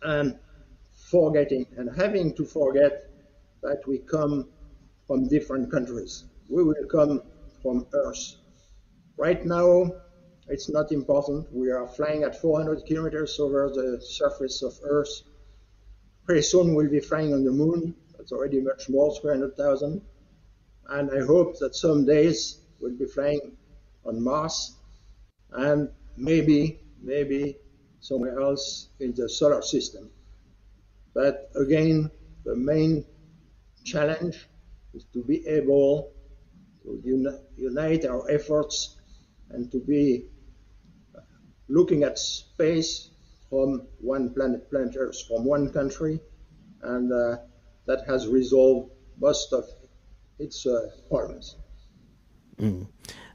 and forgetting and having to forget that we come from different countries. We will come from Earth. Right now, it's not important. We are flying at 400 kilometers over the surface of Earth. Pretty soon we'll be flying on the moon. That's already much more, 300,000. And I hope that some days we'll be flying on Mars and maybe, maybe somewhere else in the solar system. But again, the main challenge is to be able to uni unite our efforts and to be looking at space from one planet, planet Earth, from one country, and uh, that has resolved most of its uh, problems. Mm.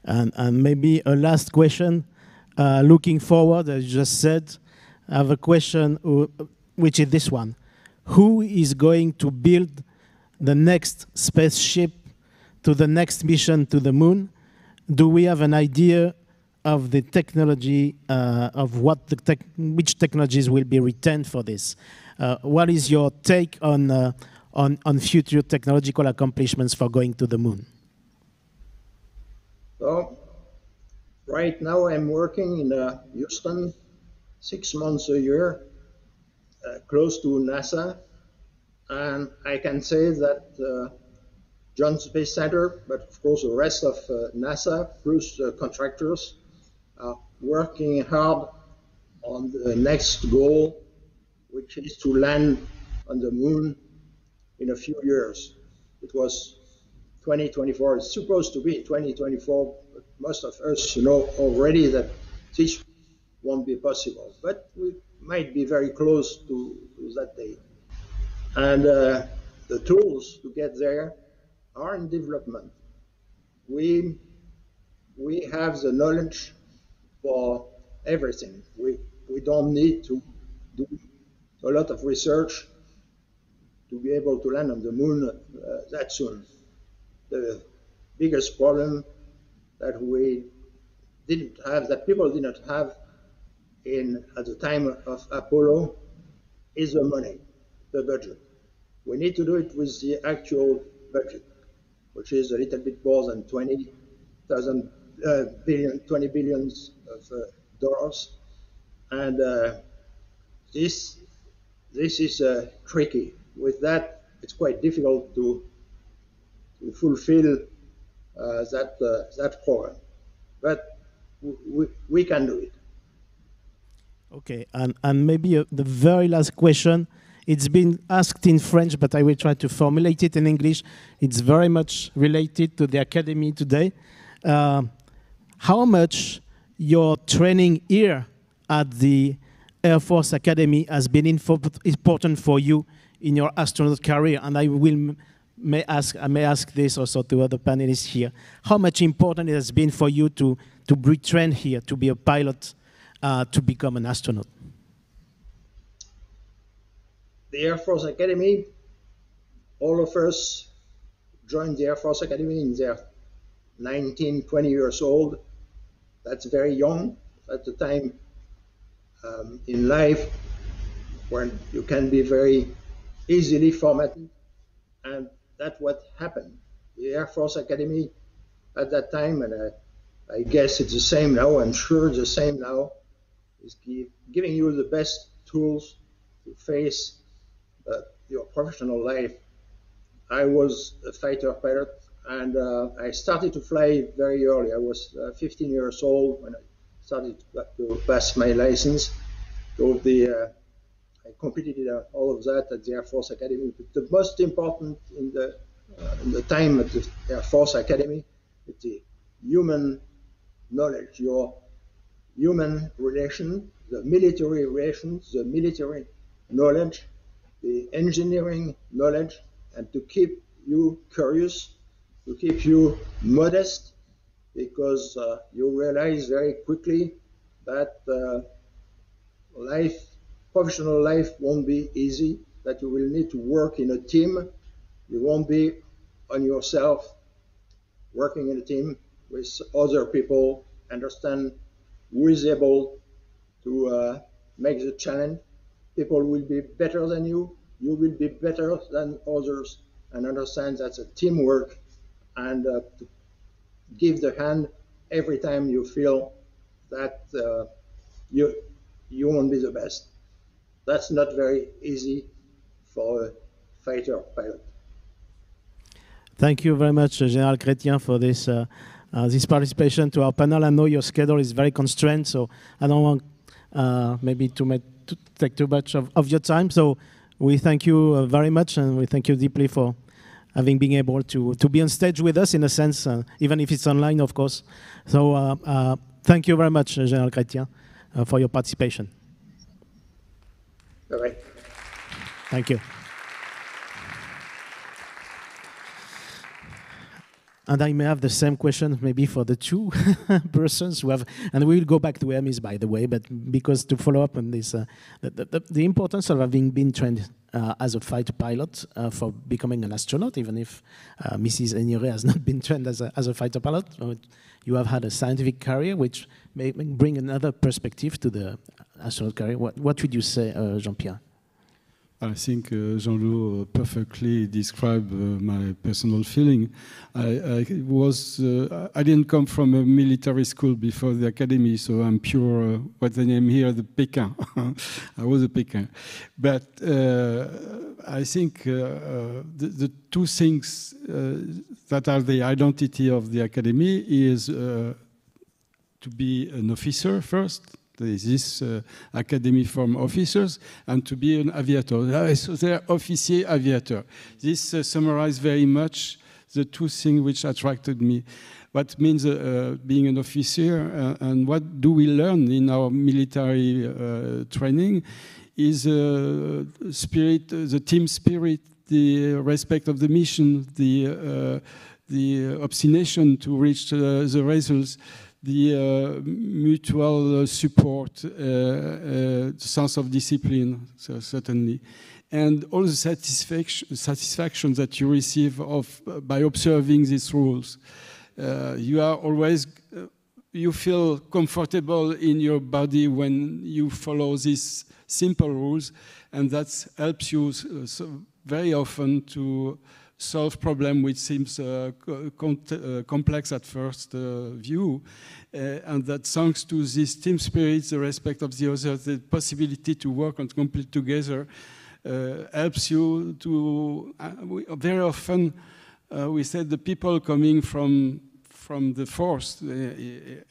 And, and, maybe a last question. Uh, looking forward, as you just said, I have a question, uh, which is this one who is going to build the next spaceship to the next mission to the moon? Do we have an idea of the technology, uh, of what the tech which technologies will be retained for this? Uh, what is your take on, uh, on, on future technological accomplishments for going to the moon? So, right now I'm working in uh, Houston, six months a year, uh, close to NASA, and I can say that uh, Johnson Space Center, but of course the rest of uh, NASA, plus contractors, are working hard on the next goal, which is to land on the moon in a few years. It was 2024. It's supposed to be 2024, but most of us know already that this won't be possible. But we might be very close to, to that date. And uh, the tools to get there are in development. We, we have the knowledge for everything. We, we don't need to do a lot of research to be able to land on the moon uh, that soon. The biggest problem that we didn't have, that people did not have in at the time of Apollo, is the money, the budget. We need to do it with the actual budget, which is a little bit more than 20,000 uh, billion, 20 billions of uh, dollars, and uh, this this is uh, tricky. With that, it's quite difficult to to fulfill uh, that uh, that program, but we, we can do it. Okay, and, and maybe the very last question. It's been asked in French, but I will try to formulate it in English. It's very much related to the academy today. Uh, how much your training here at the Air Force Academy has been important for you in your astronaut career? And I will may ask I may ask this also to other panelists here. How much important it has been for you to to be trained here, to be a pilot uh, to become an astronaut? The Air Force Academy, all of us joined the Air Force Academy in their 19, 20 years old. That's very young at the time um, in life when you can be very easily formatted. And that's what happened. The Air Force Academy at that time, and I, I guess it's the same now, I'm sure it's the same now, is giving you the best tools to face your professional life. I was a fighter pilot and uh, I started to fly very early. I was uh, 15 years old when I started to pass my license. The uh, I completed uh, all of that at the Air Force Academy. But the most important in the uh, in the time at the Air Force Academy is the human knowledge, your human relation, the military relations, the military knowledge, the engineering knowledge, and to keep you curious, to keep you modest, because uh, you realize very quickly that uh, life, professional life, won't be easy. That you will need to work in a team. You won't be on yourself. Working in a team with other people, understand who is able to uh, make the challenge. People will be better than you. You will be better than others, and understand that's a teamwork, and uh, give the hand every time you feel that uh, you you won't be the best. That's not very easy for a fighter pilot. Thank you very much, General Chrétien, for this uh, uh, this participation to our panel. I know your schedule is very constrained, so I don't want uh, maybe to, make, to, take too much of, of, your time. So we thank you uh, very much, and we thank you deeply for having been able to, to be on stage with us in a sense, uh, even if it's online, of course. So uh, uh, thank you very much, General Chrétien, for your participation. All right. Thank you. And I may have the same question maybe for the two persons who have, and we will go back to Hermes, by the way, but because to follow up on this, uh, the, the, the, importance of having been trained uh, as a fighter pilot uh, for becoming an astronaut, even if uh, Mrs. Haigneré has not been trained as a, as a fighter pilot, you have had a scientific career which may bring another perspective to the astronaut career. What, what would you say, uh, Jean-Pierre? I think uh, Jean-Loup perfectly described uh, my personal feeling. I, I was uh, I didn't come from a military school before the academy, so I'm pure. Uh, what's the name here? The Pekin. I was a Pekin, but uh, I think uh, the, the, two things that are the identity of the academy is to be an officer first, this uh, academy from officers and to be an aviator. So they're officier aviator. This uh, summarizes very much the two things which attracted me. What means uh, uh being an officer uh, and what do we learn in our military uh, training is spirit, the team spirit, the respect of the mission, the the obstination to reach the results the uh, mutual support, uh, uh, sense of discipline, so certainly, and all the satisfaction, satisfaction that you receive of, by observing these rules. you are always you feel comfortable in your body when you follow these simple rules, and that helps you so very often to solve problem which seems uh, uh, complex at first uh, view, and that thanks to this team spirit, the respect of the others, the possibility to work and complete together, helps you to very often we said the people coming from from the force, uh,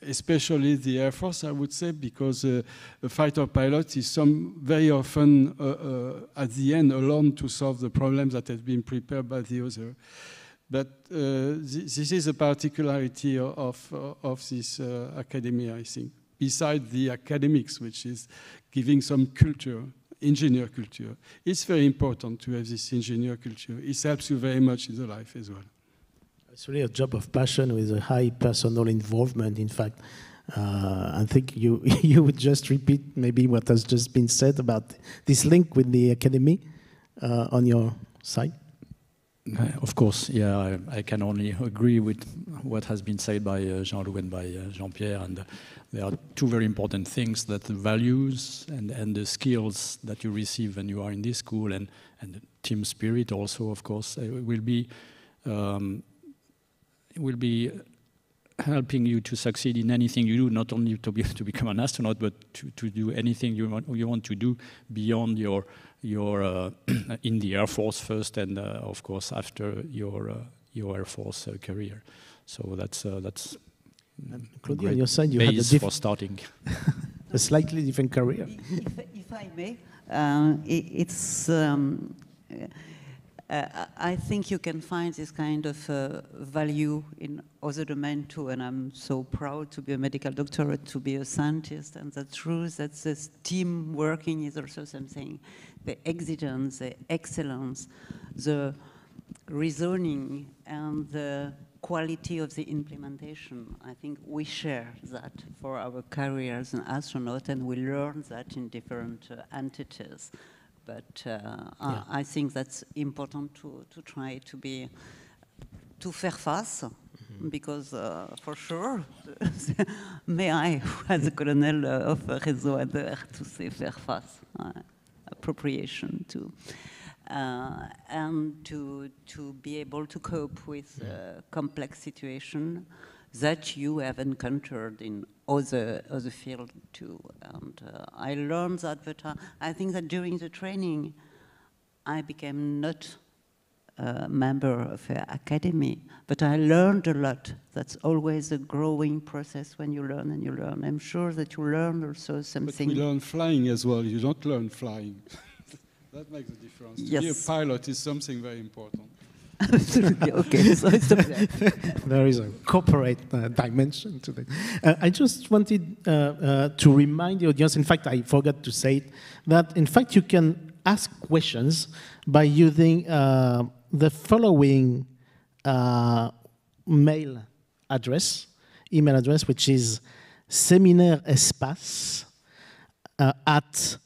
especially the Air Force, I would say, because uh, a fighter pilot is some very often uh, at the end alone to solve the problems that have been prepared by the other. But th this is a particularity of, of this academy, I think, beside the academics, which is giving some culture engineer culture. It's very important to have this engineer culture. It helps you very much in the life as well. It's really a job of passion with a high personal involvement. In fact, uh, I think you you would just repeat maybe what has just been said about this link with the academy uh, on your side. Uh, of course, yeah, I, I, can only agree with what has been said by uh, Jean-Loup and by uh, Jean-Pierre, and uh, there are two very important things, that the values and, and the skills that you receive when you are in this school, and, and the team spirit also, of course, will be um, will be helping you to succeed in anything you do, not only to, be, to become an astronaut, but to, to do anything you want, you want to do beyond your, your uh, in the Air Force first, and uh, of course after your, uh, your Air Force uh, career. So that's, uh, that's Claudie, on your side, you had a for starting. a slightly different career. If, if I may, uh, it, it's um, uh, I think you can find this kind of uh, value in other domains too, and I'm so proud to be a medical doctor, to be a scientist, and the truth that this team working is also something. The exigence, the excellence, the reasoning, and the quality of the implementation. I think we share that for our careers as an astronaut, and we learn that in different uh, entities. But uh, yeah. I, I, think that's important to, to try to be, to faire face, mm -hmm. because uh, for sure, may I, as a colonel of Réseau ADER, to say faire face, uh, appropriation to, uh, and to, to be able to cope with yeah. complex situation that you have encountered in other other field too. And uh, I learned that, but uh, I think that during the training, I became not a member of an academy, but I learned a lot. That's always a growing process when you learn and you learn. I'm sure that you learn also something. But we learn flying as well. You don't learn flying. that makes a difference. Yes. To be a pilot is something very important. Absolutely. Okay. So there is a corporate uh, dimension to that. Uh, I just wanted uh, uh, to remind the audience, in fact, I forgot to say it, that in fact you can ask questions by using uh, the following uh, mail address, email address, which is séminaire espace at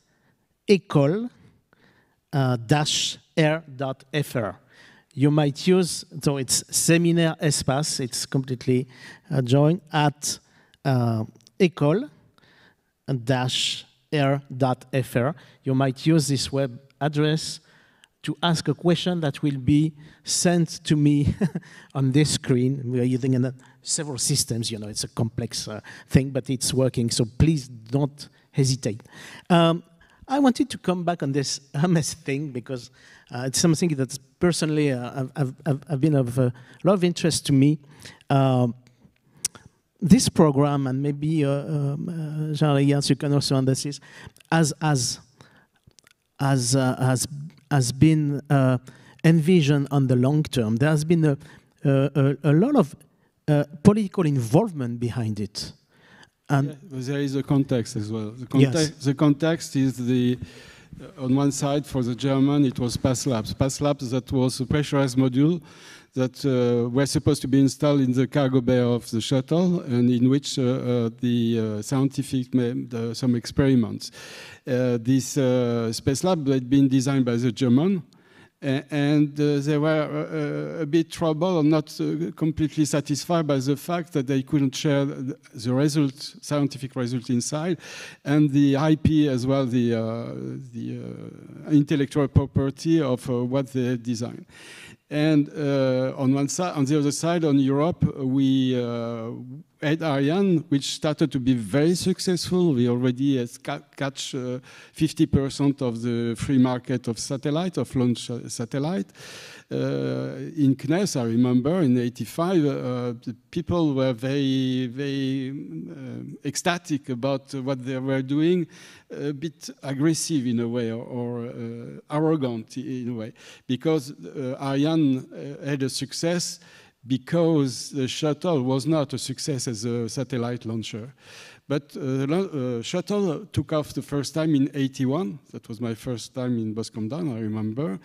école dash air.fr you might use, so it's Séminaire Espace, it's completely uh, joined at uh, école dash air.fr. You might use this web address to ask a question that will be sent to me on this screen. We are using uh, several systems, you know, it's a complex uh, thing, but it's working, so please don't hesitate. Um, I wanted to come back on this Hermes thing because uh, it's something that's personally uh, I've, I've, I've, been of a lot of interest to me. Um, this program, and maybe uh, um, uh, Jean-Elias, you can also understand this, as as as uh, has has been uh, envisioned on the long term. There has been a a, a lot of uh, political involvement behind it, and yeah, there is a context as well. The context, Yes. the context is the uh, on one side for the German it was PASS labs. PASS labs that was a pressurized module that uh, were supposed to be installed in the cargo bay of the shuttle and in which uh, uh, the uh, scientific uh, some experiments. Uh, this uh, space lab had been designed by the German and uh, they were uh, a bit troubled or not uh, completely satisfied by the fact that they couldn't share the result, scientific result inside, and the IP as well, the, uh, the uh, intellectual property of uh, what they designed. And uh, on one side, on the other side, on Europe, we uh, had Ariane, which started to be very successful. We already ca- catch uh, 50% of the free market of satellite, of launch uh, satellite. Uh, in CNES, I remember in '85, uh, the people were very, very um, ecstatic about what they were doing, a bit aggressive in a way, or, or uh, arrogant in a way, because uh, Ariane uh, had a success because the shuttle was not a success as a satellite launcher. But uh, uh, shuttle took off the first time in 81. That was my first time in Boscombe-Down, I remember.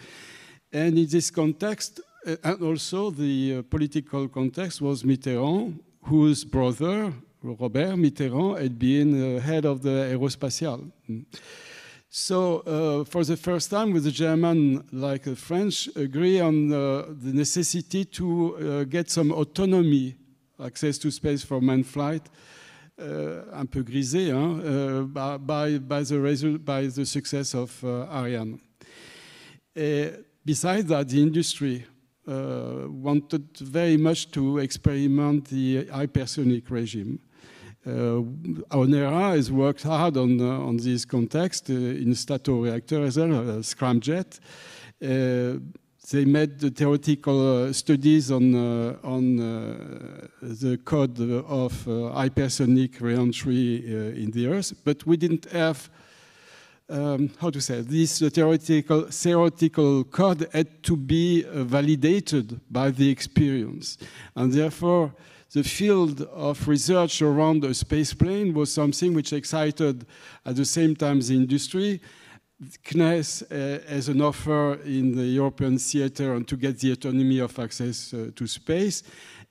And in this context, uh, and also the uh, political context was Mitterrand, whose brother, Robert Mitterrand, had been uh, head of the Aerospatiale. Mm. So, uh, for the first time, with the German, like the French, agree on uh, the necessity to uh, get some autonomy, access to space for manned flight, uh, un peu grisé, hein, uh, by, by, the result, by the success of uh, Ariane. Besides that, the industry wanted very much to experiment the hypersonic regime. Uh, Onera has worked hard on, uh, on this context uh, in Stato reactor as well, uh, scramjet. Uh, they made the theoretical uh, studies on, uh, on the code of hypersonic reentry in the Earth, but we didn't have um, how to say this theoretical theoretical code had to be validated by the experience, and therefore the field of research around a space plane was something which excited at the same time the industry. CNES uh, has an offer in the European theater and to get the autonomy of access uh, to space,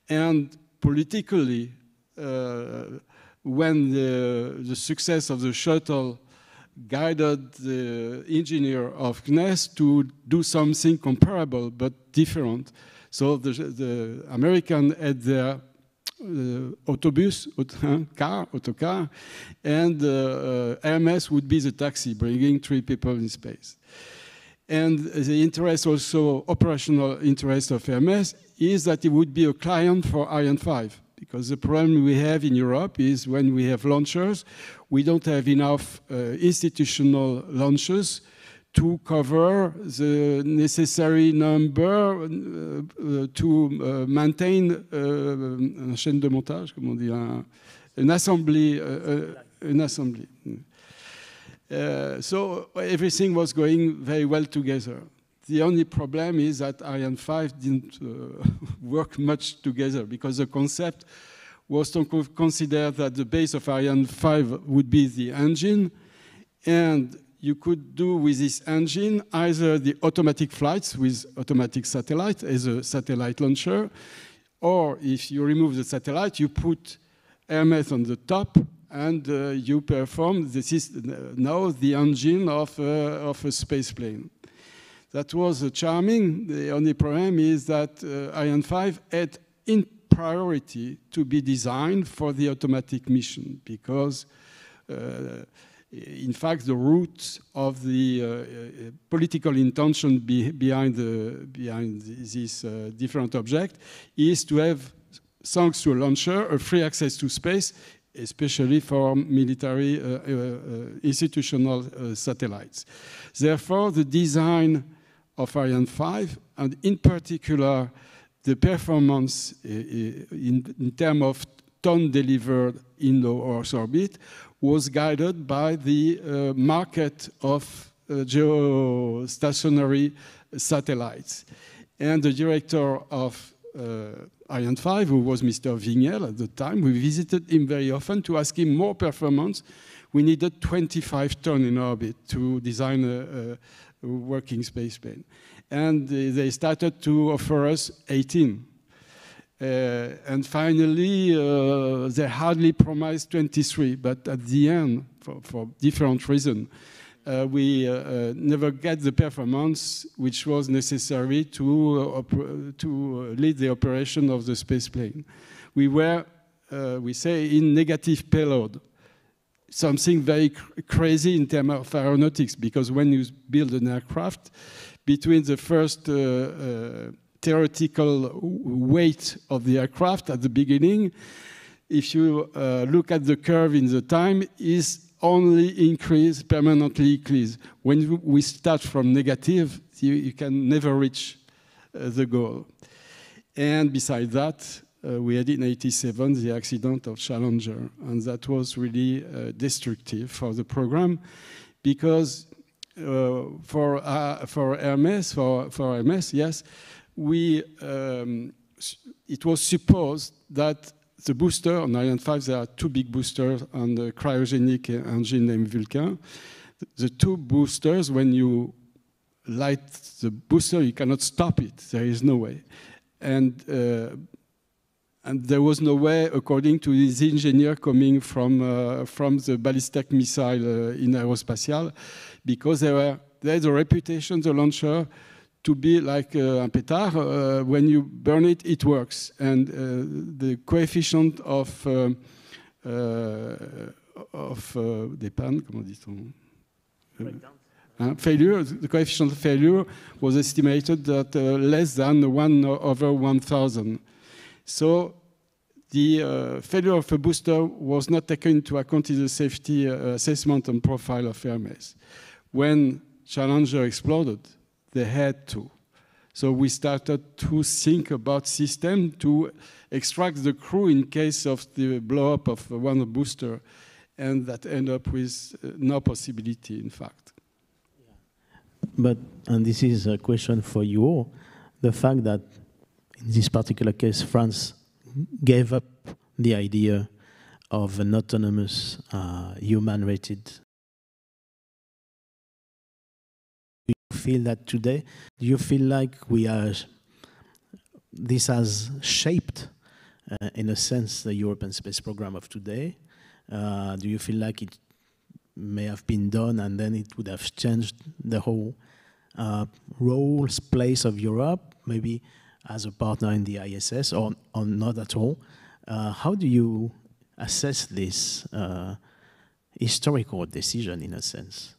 and politically, uh, when the, the success of the shuttle guided the engineer of CNES to do something comparable but different. So the, the American had their autobus, aut- car, autocar, and uh, uh, Hermes would be the taxi, bringing three people in space. And the interest also, operational interest of Hermes, is that it would be a client for Ariane 5. Because the problem we have in Europe is when we have launchers, we don't have enough uh, institutional launches to cover the necessary number uh, uh, to uh, maintain uh, une chaîne de montage, comme on dit, un, an assembly, uh, uh, an assembly. Uh, so everything was going very well together. The only problem is that Ariane 5 didn't uh, work much together because the concept was to consider that the base of Ariane 5 would be the engine, and you could do with this engine either the automatic flights with automatic satellite as a satellite launcher, or if you remove the satellite, you put Hermes on the top and uh, you perform this is now the engine of, uh, of a space plane. That was uh, charming. The only problem is that uh, Ariane 5 had in priority to be designed for the automatic mission because uh, in fact, the root of the uh, uh, political intention be behind, the, behind this uh, different object is to have, thanks to a launcher, a free access to space, especially for military uh, uh, uh, institutional satellites. Therefore, the design of Ariane 5, and in particular, the performance in, in terms of ton delivered in low Earth orbit was guided by the uh, market of uh, geostationary satellites. And the director of uh, Ariane 5, who was Mr. Vignel at the time, we visited him very often to ask him more performance. We needed 25 ton in orbit to design a, a working space plane. And they started to offer us 18. Uh, and finally, uh, they hardly promised 23, but at the end, for, for different reasons, uh, we uh, uh, never get the performance which was necessary to, to lead the operation of the space plane. We were, we say, in negative payload something very cr crazy in terms of aeronautics because when you build an aircraft, between the first uh, uh, theoretical weight of the aircraft at the beginning, if you uh, look at the curve in the time, is only increase, permanently increase. When we start from negative, you, you can never reach uh, the goal. And besides that, uh, we had in 87 the accident of Challenger, and that was really uh, destructive for the program because uh, for, uh, for Hermes, for, for Hermes, yes, we, um, it was supposed that the booster on Ariane 5, there are two big boosters on the cryogenic engine named Vulcain. The two boosters, when you light the booster, you cannot stop it. There is no way. And, uh, and there was no way, according to this engineer coming from, uh, from the ballistic missile uh, in aerospatial, because they were, they had a reputation, the launcher, to be like uh, un pétard. Uh, when you burn it, it works. And uh, the coefficient of, uh, of des pannes, comment dit-on? Uh, failure, the coefficient of failure was estimated at uh, less than 1 over 1,000. So the uh, failure of a booster was not taken into account in the safety assessment and profile of Hermes. When Challenger exploded, they had to. So we started to think about system to extract the crew in case of the blow up of one booster, and that end up with uh, no possibility, in fact. But, and this is a question for you all, the fact that in this particular case, France gave up the idea of an autonomous uh, human-rated feel that today? Do you feel like we are, this has shaped, uh, in a sense, the European space program of today? Uh, do you feel like it may have been done and then it would have changed the whole uh, roles, place of Europe, maybe as a partner in the ISS or, or not at all? Uh, how do you assess this uh, historical decision in a sense?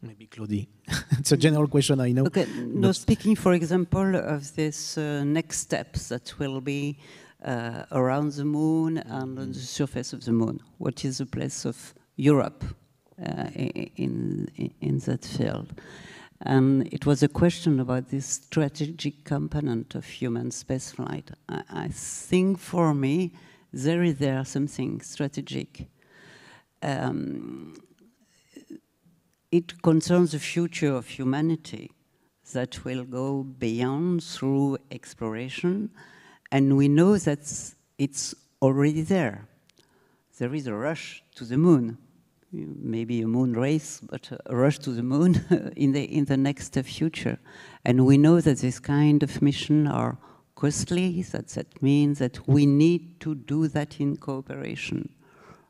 Maybe Claudie. it's a general question, I know. Okay, no, speaking, for example, of this uh, next steps that will be uh, around the moon and on the surface of the moon. What is the place of Europe uh, in, in, in that field? And it was a question about this strategic component of human spaceflight. I, I think for me, there is there something strategic. Um, it concerns the future of humanity that will go beyond through exploration, and we know that it's already there. There is a rush to the moon, maybe a moon race, but a rush to the moon in the in the next future. And we know that this kind of mission are costly. That that means that we need to do that in cooperation,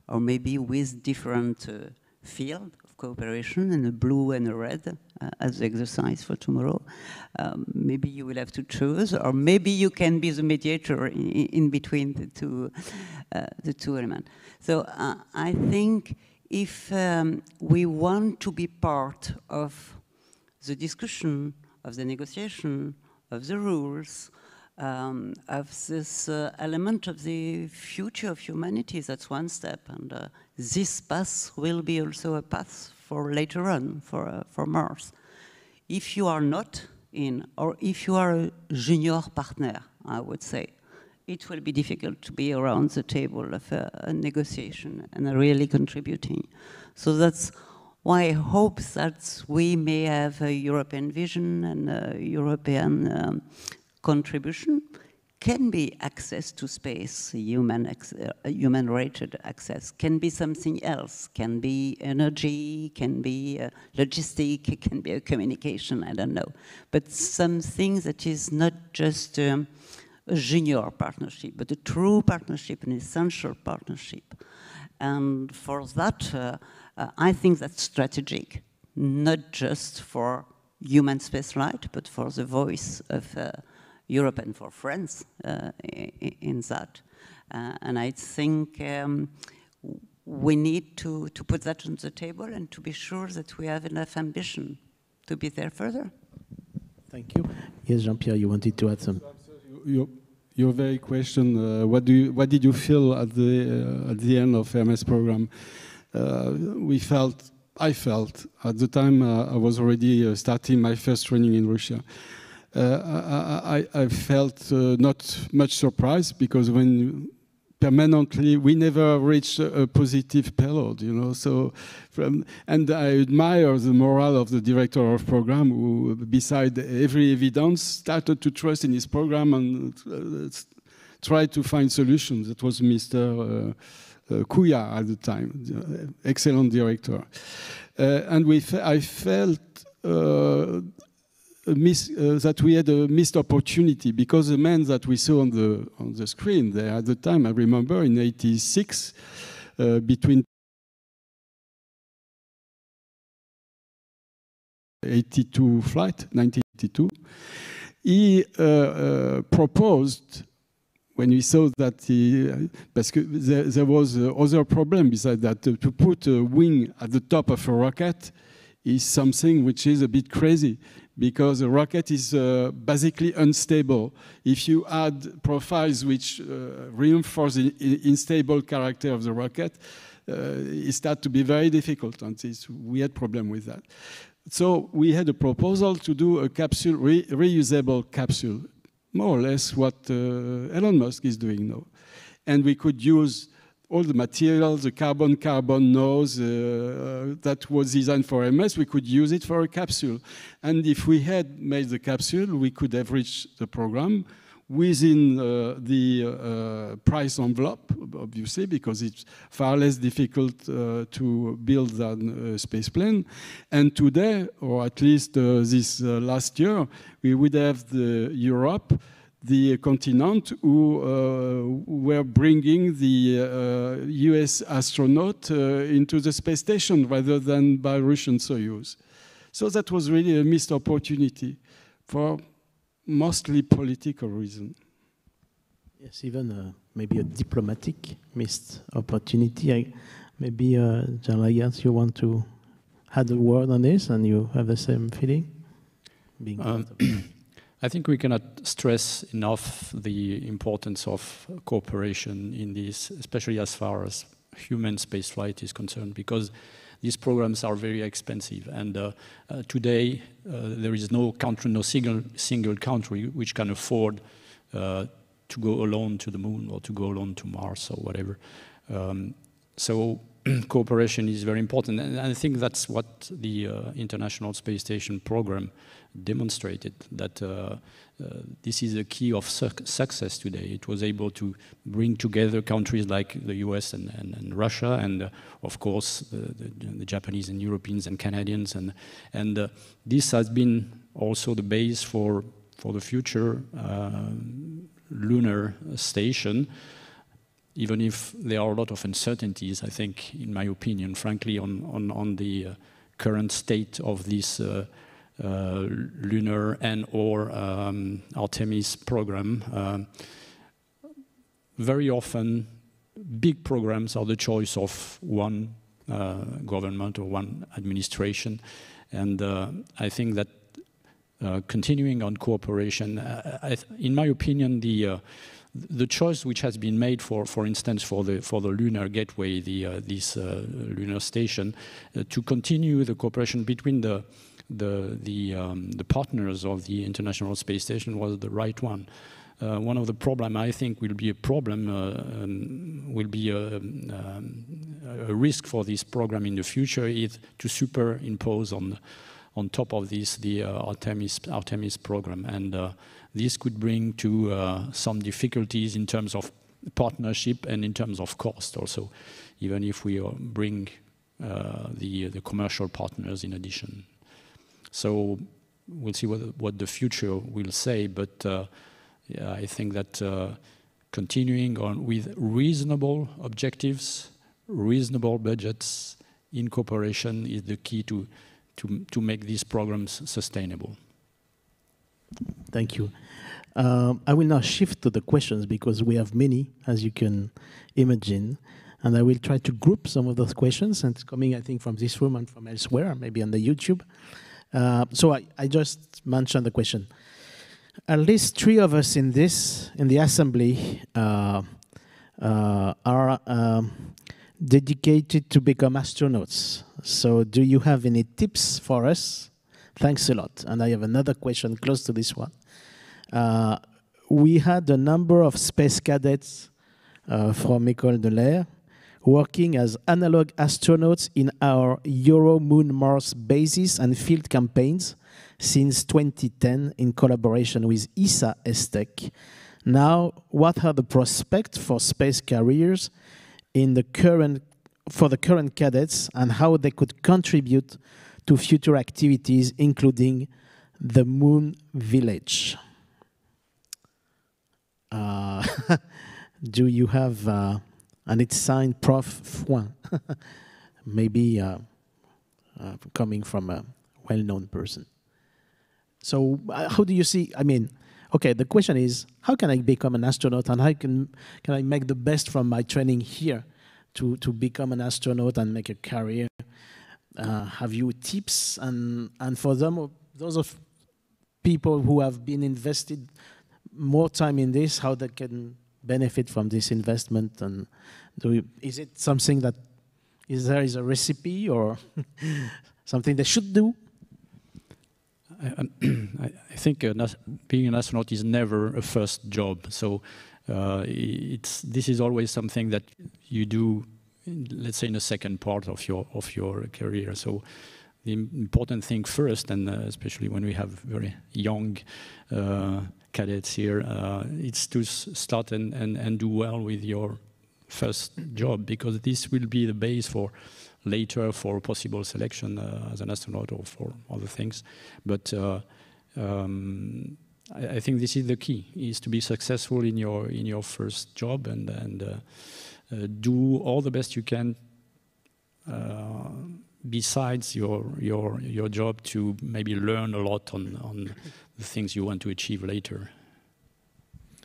or maybe with different uh, field cooperation and a blue and a red uh, as exercise for tomorrow. Um, maybe you will have to choose, or maybe you can be the mediator in, in between the two, uh, the two elements. So uh, I think if um, we want to be part of the discussion, of the negotiation, of the rules, um, of this uh, element of the future of humanity. That's one step, and uh, this path will be also a path for later on for uh, for Mars. If you are not in, or if you are a junior partner, I would say, it will be difficult to be around the table of a, a negotiation and really contributing. So that's why I hope that we may have a European vision and a European um, contribution can be access to space, human, uh, human rated access, can be something else, can be energy, can be uh, logistic, it can be a communication, I don't know. But something that is not just um, a junior partnership, but a true partnership, an essential partnership. And for that, uh, uh, I think that's strategic, not just for human spaceflight, but for the voice of uh, Europe and for France uh, in that. Uh, and I think um, we need to, to put that on the table and to be sure that we have enough ambition to be there further. Thank you. Yes, Jean-Pierre, you wanted to add some. Your, your very question, uh, what, do you, what did you feel at the, uh, at the end of Hermes program? Uh, we felt, I felt, at the time uh, I was already starting my first training in Russia. Uh, I, I, felt uh, not much surprised because when permanently we never reached a, positive payload you know so from and i admire the morale of the director of program who beside every evidence started to trust in his program and uh, try to find solutions. That was mr uh, uh, Couillard at the time excellent director. Uh, and we i felt uh, miss, uh, that we had a missed opportunity because the man that we saw on the on the screen there at the time, I remember in '86, uh, between 82 flight, 1982, he uh, uh, proposed when we saw that he, because there, there was other problem besides that to put a wing at the top of a rocket is something which is a bit crazy because a rocket is uh, basically unstable. If you add profiles which uh, reinforce the unstable character of the rocket, uh, it starts to be very difficult, and we had problem with that. So we had a proposal to do a capsule, re reusable capsule, more or less what uh, Elon Musk is doing now. And we could use all the materials, the carbon-carbon nose uh, that was designed for Hermes, we could use it for a capsule. And if we had made the capsule, we could have reached the program within uh, the uh, price envelope, obviously, because it's far less difficult uh, to build than a space plane. And today, or at least uh, this uh, last year, we would have the Europe the continent who uh, were bringing the US uh, astronaut uh, into the space station rather than by Russian Soyuz. So that was really a missed opportunity for mostly political reason. Yes, even uh, maybe a diplomatic missed opportunity. I, maybe, uh, Jean you want to add a word on this and you have the same feeling? Being um, I think we cannot stress enough the importance of cooperation in this, especially as far as human spaceflight is concerned, because these programs are very expensive. And uh, uh, today, uh, there is no country, no single, single country which can afford uh, to go alone to the moon or to go alone to Mars or whatever. Um, so cooperation is very important. And I think that's what the uh, International Space Station program demonstrated that uh, uh, this is a key of su success today. It was able to bring together countries like the US and, and, and Russia, and uh, of course the, the, Japanese and Europeans and Canadians, and and uh, this has been also the base for for the future uh, lunar station. Even if there are a lot of uncertainties, I think, in my opinion, frankly, on on on the uh, current state of this uh, lunar and or um, Artemis program. Uh, very often, big programs are the choice of one uh, government or one administration. And I think that uh, continuing on cooperation. Uh, in my opinion, the uh, the choice which has been made for, for instance, for the for the lunar gateway, the this lunar station, to continue the cooperation between the the, the, um, the partners of the International Space Station was the right one. uh, one of the problem I think will be a problem, uh, um, will be a, um, a, risk for this program in the future is to superimpose on on top of this the uh, Artemis Artemis program, and uh, this could bring to uh, some difficulties in terms of partnership and in terms of cost also, even if we bring the the commercial partners in addition. So we'll see what, what the future will say, but uh, yeah, I think that uh, continuing on with reasonable objectives, reasonable budgets in cooperation is the key to, to, to make these programs sustainable. Thank you. Um, I will now shift to the questions because we have many, as you can imagine. And I will try to group some of those questions, and coming, I think, from this room and from elsewhere, maybe on the YouTube. Uh, so I, I just mentioned the question. At least three of us in this, in the assembly, uh, uh, are um, dedicated to become astronauts. So do you have any tips for us? Thanks a lot. And I have another question close to this one. Uh, we had a number of space cadets uh, from École de l'Air working as analog astronauts in our Euro Moon Mars bases and field campaigns since 2010 in collaboration with ESA ESTEC. Now, what are the prospects for space careers in the current, for the current cadets and how they could contribute to future activities, including the Moon Village? Uh, do you have uh, and it's signed Prof. Foing, maybe uh, uh, coming from a well-known person. So uh, how do you see, I mean, okay, the question is, how can I become an astronaut and how can, can I make the best from my training here to, to become an astronaut and make a career? Uh, have you tips? And, and for them, those of people who have been invested more time in this, how they can benefit from this investment? And we, is it something that is there is a recipe or something they should do? I, I think uh, being an astronaut is never a first job. So uh, it's this is always something that you do, let's say, in the second part of your of your career. So the important thing first, and uh, especially when we have very young uh, cadets here, uh, it's to start and, and, and do well with your first job because this will be the base for later for possible selection uh, as an astronaut or for other things. But uh, um, I, I, think this is the key: is to be successful in your in your first job and and uh, do all the best you can. Uh, besides your your your job to maybe learn a lot on on the things you want to achieve later.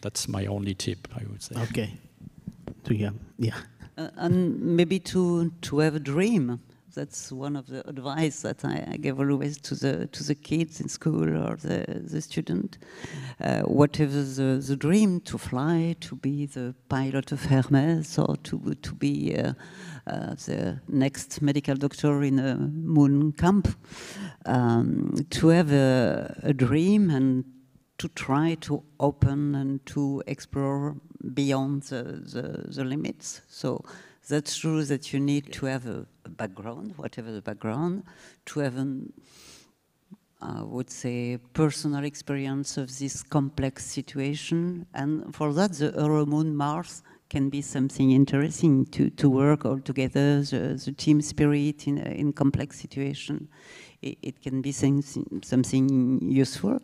That's my only tip, I would say. Okay. To yeah, yeah. Uh, and maybe to to have a dream. That's one of the advice that I, I give always to the to the kids in school or the the student. Uh, whatever the, the dream, to fly, to be the pilot of Hermes, or to to be uh, uh, the next medical doctor in a moon camp. Um, to have a, a dream and to try to open and to explore beyond the, the, the, limits. So that's true that you need to have a, a background, whatever the background, to have an, I would say, personal experience of this complex situation. And for that, the Euromoon Mars can be something interesting to, to work all together, the, the team spirit in, in complex situation. It, it can be something, something useful.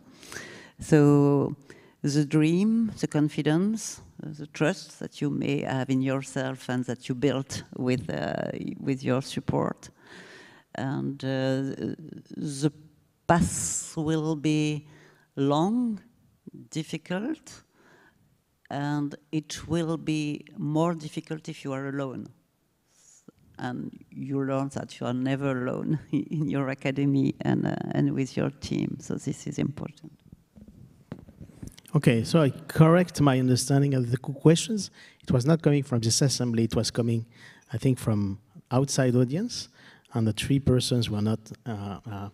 So the dream, the confidence, the trust that you may have in yourself and that you built with, uh, with your support. And uh, the path will be long, difficult, and it will be more difficult if you are alone. And you learn that you are never alone in your academy and, uh, and with your team. So this is important. Okay, so I correct my understanding of the questions. It was not coming from this assembly, it was coming, I think, from outside audience, and the three persons were not uh, uh,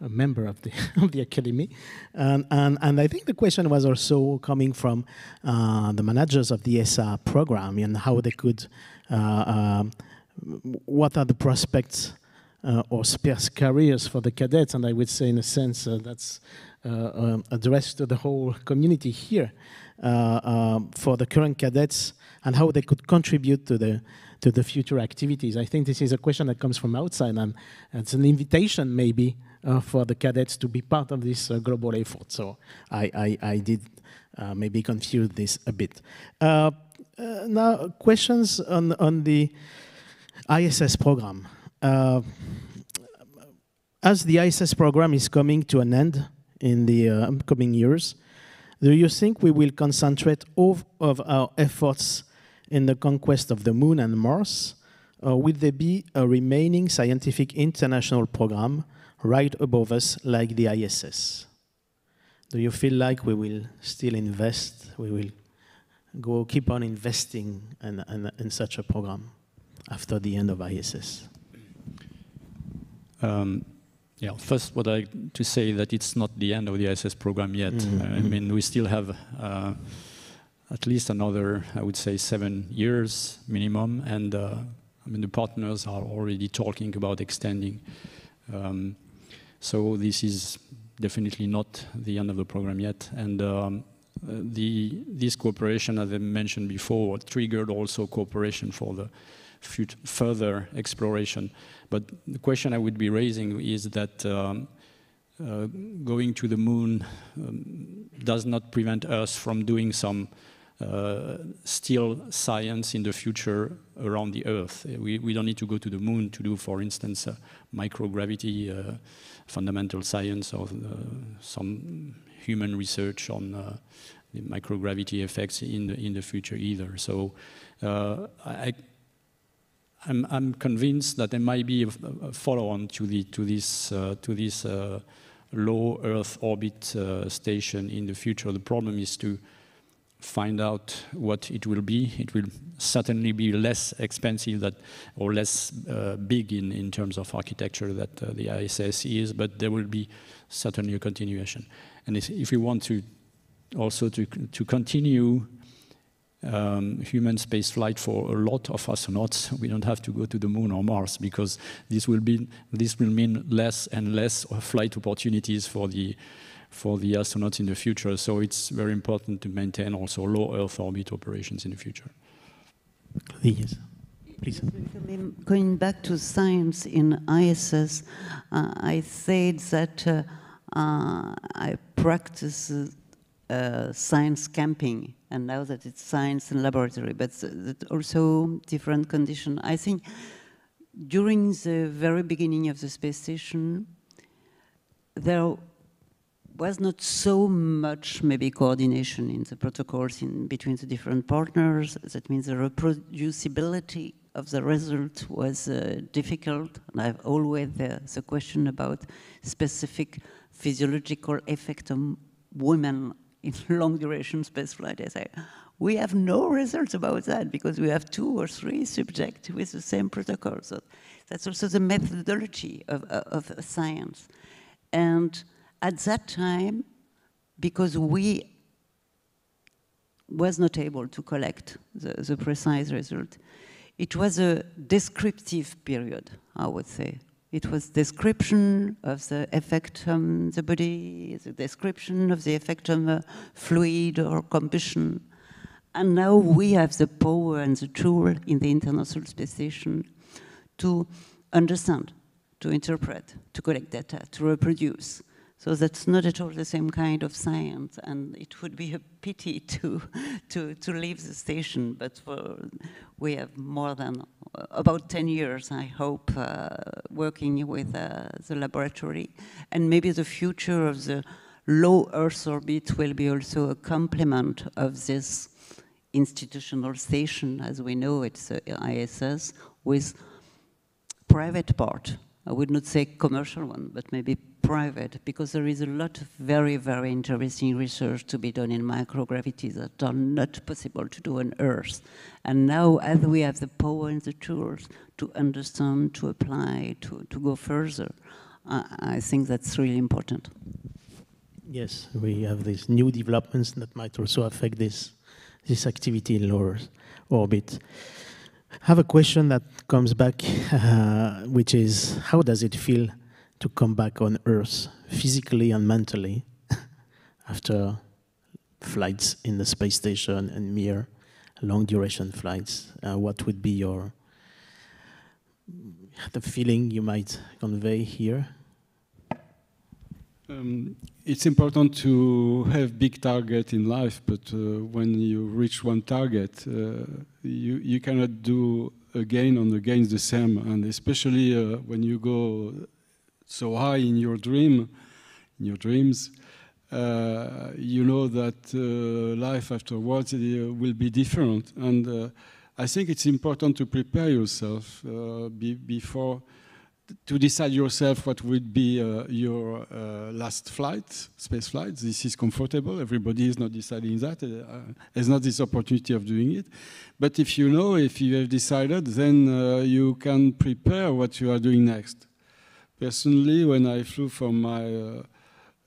a member of the, of the academy. And, and, and I think the question was also coming from uh, the managers of the ESA program and how they could, uh, um, what are the prospects uh, or sparse careers for the cadets. And I would say, in a sense, uh, that's um, addressed to the whole community here uh, for the current cadets and how they could contribute to the to the future activities. I think this is a question that comes from outside, and it's an invitation maybe uh, for the cadets to be part of this uh, global effort. So I, I, I did uh, maybe confuse this a bit. Uh, uh, now, questions on, on the ISS program. Uh, as the ISS program is coming to an end in the upcoming years, do you think we will concentrate all of our efforts in the conquest of the moon and Mars? Or will there be a remaining scientific international program right above us like the ISS? Do you feel like we will still invest, we will go keep on investing in, in, in such a program after the end of ISS? Um, yeah, first, what I to say that it's not the end of the ISS program yet. Mm -hmm. I mm-hmm. mean, we still have uh, at least another, I would say, seven years minimum. And uh, I mean, the partners are already talking about extending. Um, so this is definitely not the end of the program yet. And um, uh, the, this cooperation, as I mentioned before, triggered also cooperation for the further exploration. But the question I would be raising is that um, uh, going to the moon um, does not prevent us from doing some uh, still science in the future around the Earth. We, we don't need to go to the moon to do, for instance, uh, microgravity, uh, fundamental science, or uh, some human research on uh, the microgravity effects in the, in the future either. So I, I'm, I'm, convinced that there might be a, follow-on to, the, to this, to this low Earth orbit station in the future. The problem is to find out what it will be. It will certainly be less expensive that, or less uh, big in, in terms of architecture that uh, the ISS is, but there will be certainly a continuation. And if we want to also to, to continue um, human space flight for a lot of astronauts, we don't have to go to the moon or Mars because this will be this will mean less and less flight opportunities for the for the astronauts in the future. So it's very important to maintain also low Earth orbit operations in the future. Yes. Please. Going back to science in ISS, uh, I said that uh, uh, I practice uh, science camping, and now that it's science and laboratory, but also different condition. I think during the very beginning of the space station, there was not so much maybe coordination in the protocols in between the different partners. That means the reproducibility of the result was uh, difficult. And I've always uh, the question about specific physiological effect on women in long duration spaceflight. I say, we have no results about that because we have two or three subjects with the same protocol. So that's also the methodology of, of, of science. And at that time, because we was not able to collect the, the precise result, it was a descriptive period, I would say. It was description of the effect on the body, the description of the effect on the fluid or combustion. And now we have the power and the tool in the International Space Station to understand, to interpret, to collect data, to reproduce. So that's not at all the same kind of science, and it would be a pity to to to leave the station. But for, we have more than uh, about 10 years, I hope, uh, working with uh, the laboratory, and maybe the future of the low Earth orbit will be also a complement of this institutional station, as we know it's ISS, with private part. I would not say commercial one, but maybe private because there is a lot of very, very interesting research to be done in microgravity that are not possible to do on Earth. And now, as we have the power and the tools to understand, to apply, to, to go further, I think that's really important. Yes, we have these new developments that might also affect this, this activity in lower orbit. I have a question that comes back, uh, which is how does it feel to come back on Earth physically and mentally after flights in the space station and Mir long duration flights? Uh, what would be your the feeling you might convey here? Um, it's important to have big target in life, but uh, when you reach one target, uh, you you cannot do again and again the same, and especially uh, when you go so high in your dream, in your dreams, uh, you know that uh, life afterwards uh, will be different, and I think it's important to prepare yourself be before to decide yourself what would be uh, your uh, last flight, space flight. This is comfortable. Everybody is not deciding that. Uh, has not this opportunity of doing it. But if you know, if you have decided, then uh, you can prepare what you are doing next. Personally, when I flew from my uh,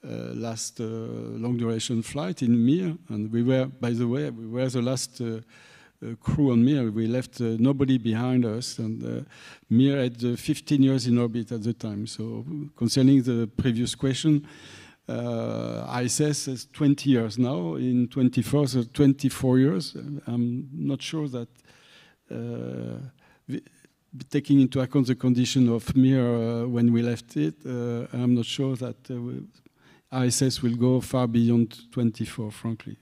uh, last long duration flight in Mir, and we were, by the way, we were the last uh, crew on Mir. We left uh, nobody behind us, and uh, Mir had 15 years in orbit at the time. So concerning the previous question, ISS has 20 years now. In 24, so 24 years. I'm not sure that taking into account the condition of Mir uh, when we left it, uh, I'm not sure that uh, ISS will go far beyond 24, frankly.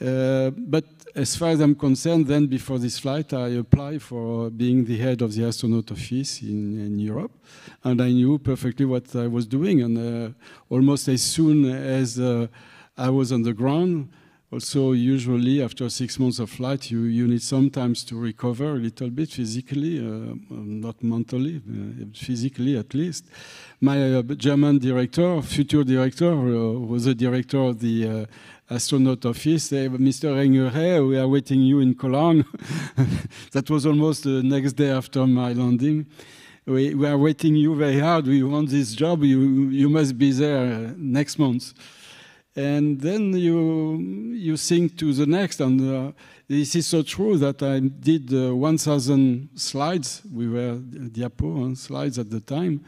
Uh, but as far as I'm concerned, then before this flight, I applied for being the head of the astronaut office in, in Europe, and I knew perfectly what I was doing. And uh, almost as soon as uh, I was on the ground, also usually after six months of flight, you, you need sometimes to recover a little bit physically, uh, not mentally, uh, physically at least. My uh, German director, future director, was the director of the astronaut office, say, Mr. Engeret, we are waiting you in Cologne. that was almost the next day after my landing. We, we, are waiting you very hard. We want this job. You, you must be there next month. And then you, you think to the next. And uh, this is so true that I did uh, 1,000 slides. We were diapo uh, slides at the time.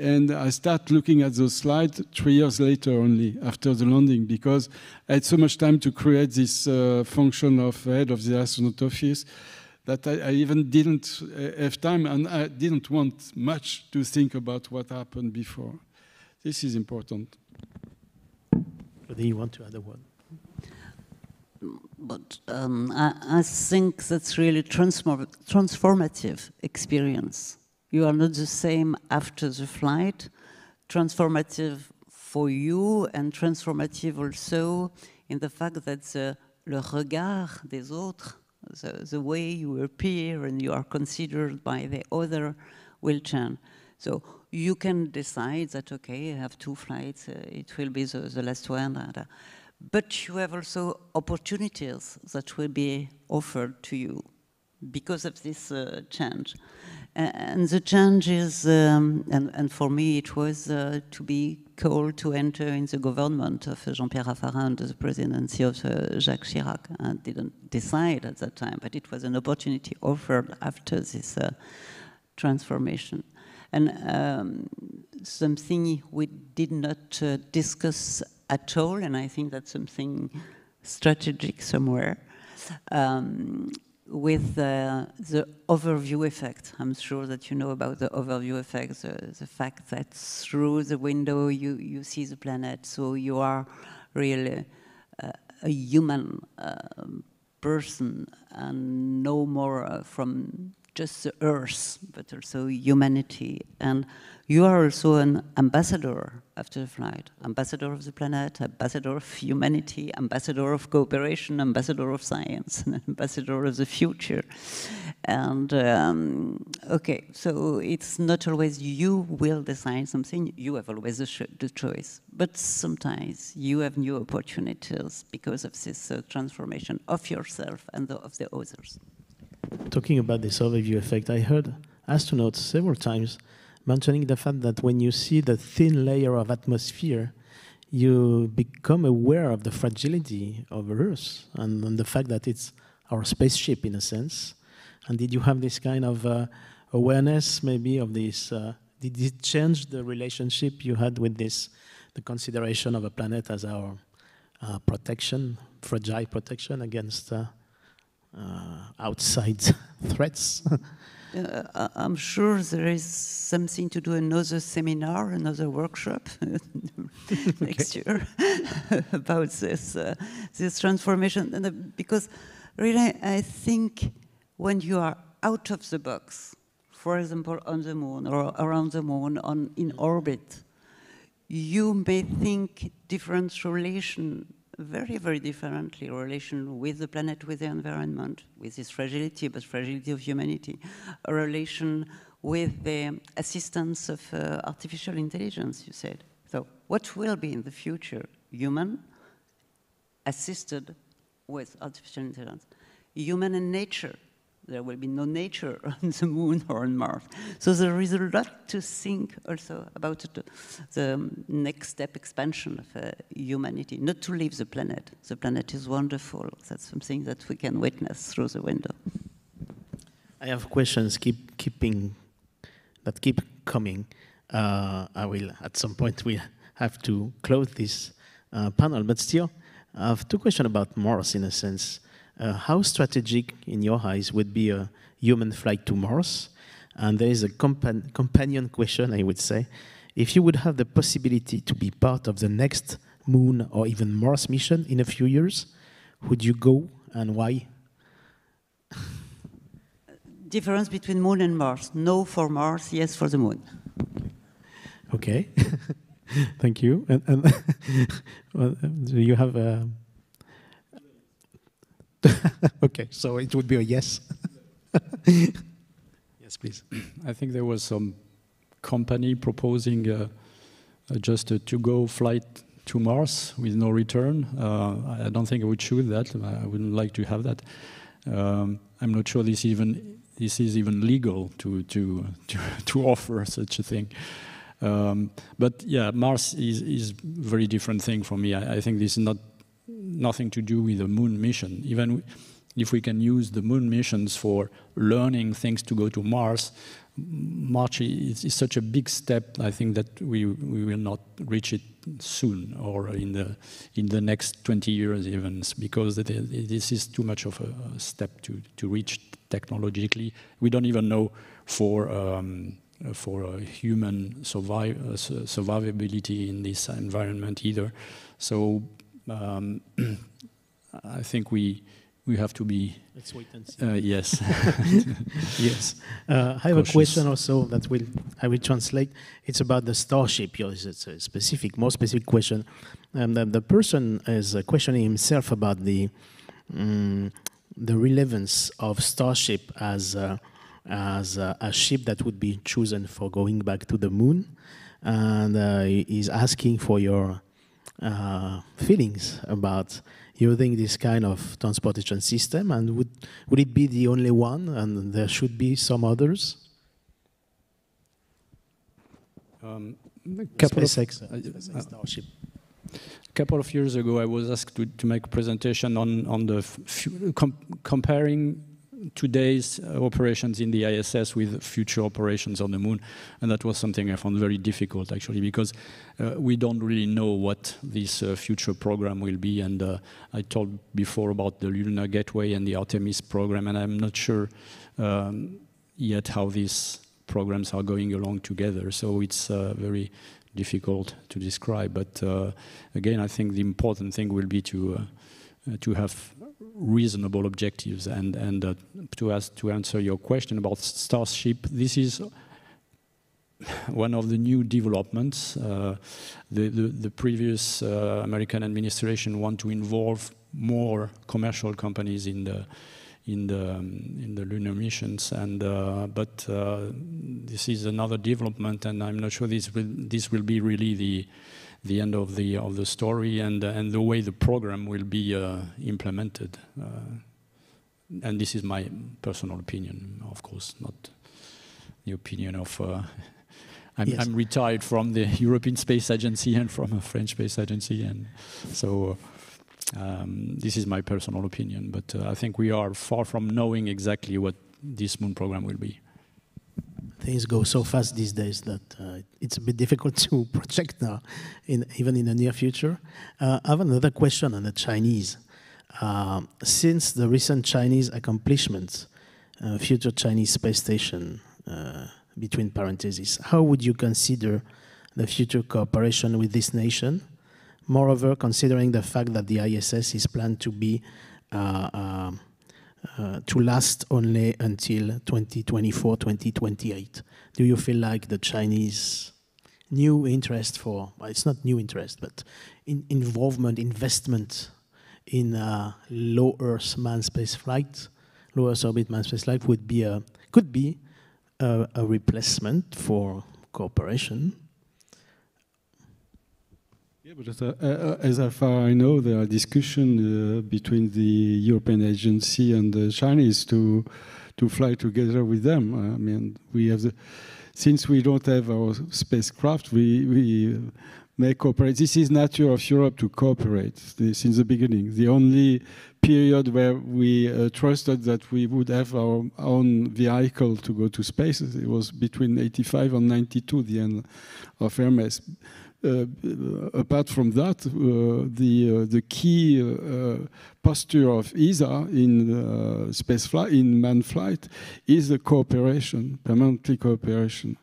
And I start looking at those slides three years later only, after the landing, because I had so much time to create this uh, function of head of the astronaut office that I, I, even didn't uh, have time and I didn't want much to think about what happened before. This is important. Do you want to add a word? But um, I, I, think that's really transform transformative experience you are not the same after the flight. Transformative for you and transformative also in the fact that the, le regard des autres, the, the way you appear and you are considered by the other will change. So you can decide that, okay, I have two flights, uh, it will be the, the last one. Uh, but you have also opportunities that will be offered to you because of this uh, change. And the change is, um, and, and, for me, it was uh, to be called to enter in the government of Jean-Pierre Raffarin under the presidency of uh, Jacques Chirac. I didn't decide at that time, but it was an opportunity offered after this uh, transformation. And um, something we did not uh, discuss at all, and I think that's something strategic somewhere, um, with uh, the overview effect. I'm sure that you know about the overview effect, the, the, fact that through the window you, you see the planet, so you are really uh, a human uh, person and no more uh, from just the earth, but also humanity. And you are also an ambassador after the flight, ambassador of the planet, ambassador of humanity, ambassador of cooperation, ambassador of science, and ambassador of the future. And um, okay, so it's not always you will decide something, you have always the, the choice. But sometimes you have new opportunities because of this uh, transformation of yourself and the, of the others. Talking about this overview effect, I heard astronauts several times mentioning the fact that when you see the thin layer of atmosphere, you become aware of the fragility of Earth and, and the fact that it's our spaceship in a sense. And did you have this kind of uh, awareness, maybe, of this? Uh, did it change the relationship you had with this, the consideration of a planet as our uh, protection, fragile protection against uh, outside threats? Uh, I'm sure there is something to do another seminar, another workshop next year about this uh, this transformation. And, uh, because really, I think when you are out of the box, for example, on the moon or around the moon, on in orbit, you may think different relation very, very differently relation with the planet, with the environment, with this fragility, but fragility of humanity, a relation with the assistance of uh, artificial intelligence, you said. So what will be in the future? Human assisted with artificial intelligence. Human and nature there will be no nature on the moon or on Mars. So there is a lot to think also about the, the next step expansion of uh, humanity, not to leave the planet. The planet is wonderful. That's something that we can witness through the window. I have questions keep keeping that keep coming. Uh, I will at some point we have to close this uh, panel, but still, I have two questions about Mars in a sense. Uh, how strategic, in your eyes, would be a human flight to Mars? And there is a compa companion question, I would say. If you would have the possibility to be part of the next Moon or even Mars mission in a few years, would you go and why? Difference between Moon and Mars. No for Mars, yes for the Moon. Okay. Thank you. And, and do you have a okay, so it would be a yes. yes, please. I think there was some company proposing uh, uh, just a to-go flight to Mars with no return. Uh, I don't think I would choose that. I wouldn't like to have that. Um, I'm not sure this even this is even legal to to to, to offer such a thing. Um, but yeah, Mars is is very different thing for me. I, I think this is not nothing to do with the moon mission. Even if we can use the moon missions for learning things to go to Mars, Mars is, is, such a big step. I think that we we will not reach it soon or in the in the next 20 years even because this is too much of a step to to reach technologically. We don't even know for. Um, for a human survive, uh, survivability in this environment either. So um, I think we we have to be. Let's wait and see. Uh, yes. yes. Uh, I have Cautious. a question also that will I will translate. It's about the Starship. It's a specific, more specific question. Um, the, the person is uh, questioning himself about the um, the relevance of Starship as as a ship that would be chosen for going back to the moon, and uh, he's asking for your uh, feelings about using this kind of transportation system, and would would it be the only one, and there should be some others? Um, a couple SpaceX, of, uh, uh, Starship. A couple of years ago, I was asked to, to make a presentation on on the com comparing today's uh, operations in the ISS with future operations on the moon. And that was something I found very difficult, actually, because uh, we don't really know what this uh, future program will be. And uh, I told before about the Lunar Gateway and the Artemis program, and I'm not sure um, yet how these programs are going along together. So it's uh, very difficult to describe. But uh, again, I think the important thing will be to to have reasonable objectives. And, and uh, to, ask, to answer your question about Starship, this is one of the new developments. Uh, the, the, the, previous uh, American administration want to involve more commercial companies in the in the um, in the lunar missions, and uh, but uh, this is another development, and I'm not sure this will this will be really the the end of the of the story and uh, and the way the program will be uh, implemented. Uh, and this is my personal opinion, of course, not the opinion of I'm, Yes. I'm retired from the European Space Agency and from a French Space Agency, and so um, this is my personal opinion. But uh, I think we are far from knowing exactly what this moon program will be. Things go so fast these days that uh, it's a bit difficult to project now, in, even in the near future. Uh, I have another question on the Chinese. Uh, since the recent Chinese accomplishments, uh, future Chinese space station, uh, between parentheses, how would you consider the future cooperation with this nation? Moreover, considering the fact that the ISS is planned to be uh, um, to last only until 2024, 2028. Do you feel like the Chinese new interest for, well, it's not new interest, but in involvement, investment in uh, low Earth manned space flight, low Earth orbit manned space flight would be a, could be a, a replacement for cooperation? Yeah, but as, uh, uh, as far I know, there are discussions uh, between the European agency and the Chinese to to fly together with them. I mean, we have the, since we don't have our spacecraft, we we may cooperate. This is nature of Europe to cooperate since the beginning. The only period where we uh, trusted that we would have our own vehicle to go to space, it was between 85 and 92, the end of Hermes. Uh, apart from that, uh, the uh, the key uh, posture of ESA in uh, space flight, in manned flight, is the cooperation, permanently cooperation.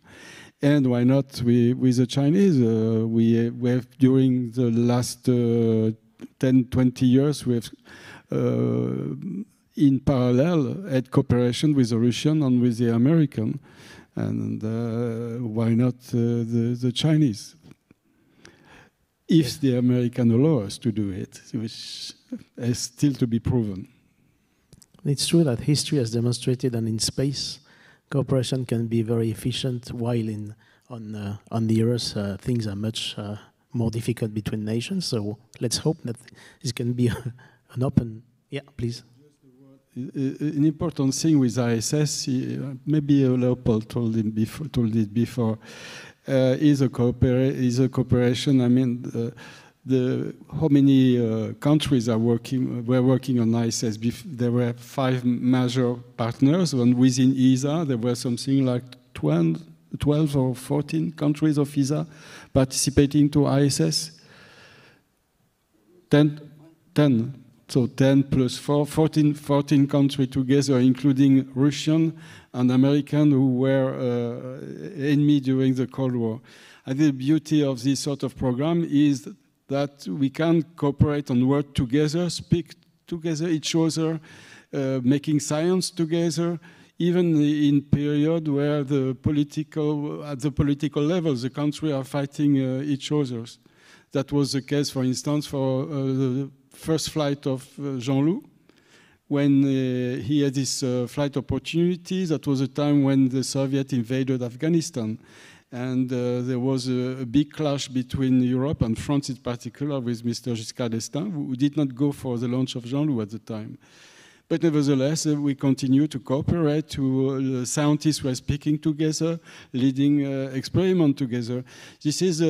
And why not we, with the Chinese? Uh, we, we have during the last 10, 20 years, we have in parallel had cooperation with the Russian and with the American, and why not the, the Chinese? If the American allow us to do it, which is still to be proven. It's true that history has demonstrated that in space, cooperation can be very efficient, while in on uh, on the Earth uh, things are much uh, more difficult between nations. So let's hope that this can be an open. Yeah, please. An important thing with ISS, maybe Leopold told it before. Told it before uh, is a is a cooperation. I mean, uh, the how many uh, countries are working were working on ISS? There were five major partners, and within ESA there were something like 12, 12 or 14 countries of ESA participating to ISS. 10, 10 so 10 plus 4, 14, 14 countries together, including Russian and Americans who were uh, enemy during the Cold War. I think the beauty of this sort of program is that we can cooperate and work together, speak together each other, uh, making science together, even in period where the political, at the political level, the country are fighting uh, each other. That was the case, for instance, for uh, the first flight of uh, Jean-Loup, when uh, he had this uh, flight opportunity. That was a time when the Soviet invaded Afghanistan. And uh, there was a, a, big clash between Europe and France in particular with Mr. Giscard d'Estaing, who did not go for the launch of Jean-Loup at the time. But nevertheless, uh, we continue to cooperate. To uh, scientists were speaking together, leading experiment together. This is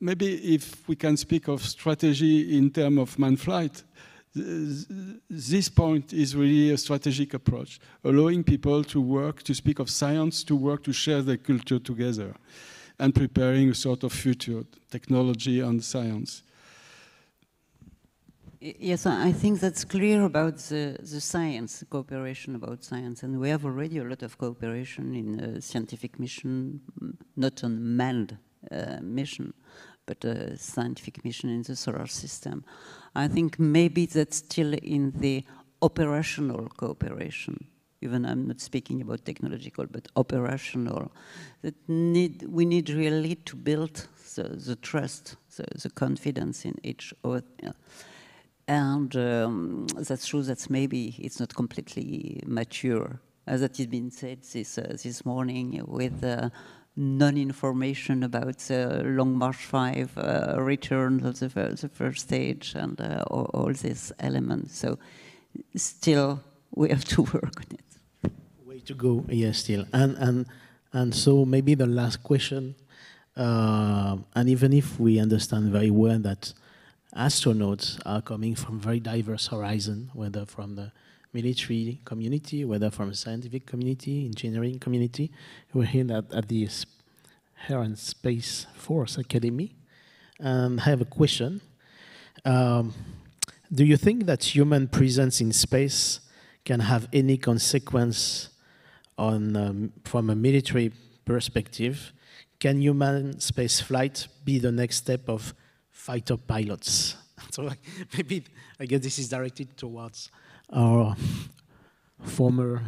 maybe if we can speak of strategy in terms of manned flight, this point is really a strategic approach, allowing people to work, to speak of science, to work, to share their culture together, and preparing a sort of future, technology and science. Yes, I think that's clear about the, the science, the cooperation about science. And we have already a lot of cooperation in uh, scientific mission, not on manned uh, mission, but a scientific mission in the solar system. I think maybe that's still in the operational cooperation. Even I'm not speaking about technological, but operational. That need we need really to build the, the trust, the, the, confidence in each other. And um, that's true. That's maybe it's not completely mature, as it has been said this uh, this morning with. Uh, non-information about the Long March 5 uh, return of the, the, first stage and uh, all, all, these elements. So still we have to work on it. Way to go, yes, still. And, and And so maybe the last question, uh, and even if we understand very well that astronauts are coming from very diverse horizon, whether from the military community, whether from scientific community, engineering community, we're here at, at the Air and Space Force Academy. And I have a question. Um, do you think that human presence in space can have any consequence on, um, from a military perspective? Can human space flight be the next step of fighter pilots? so maybe I guess this is directed towards our former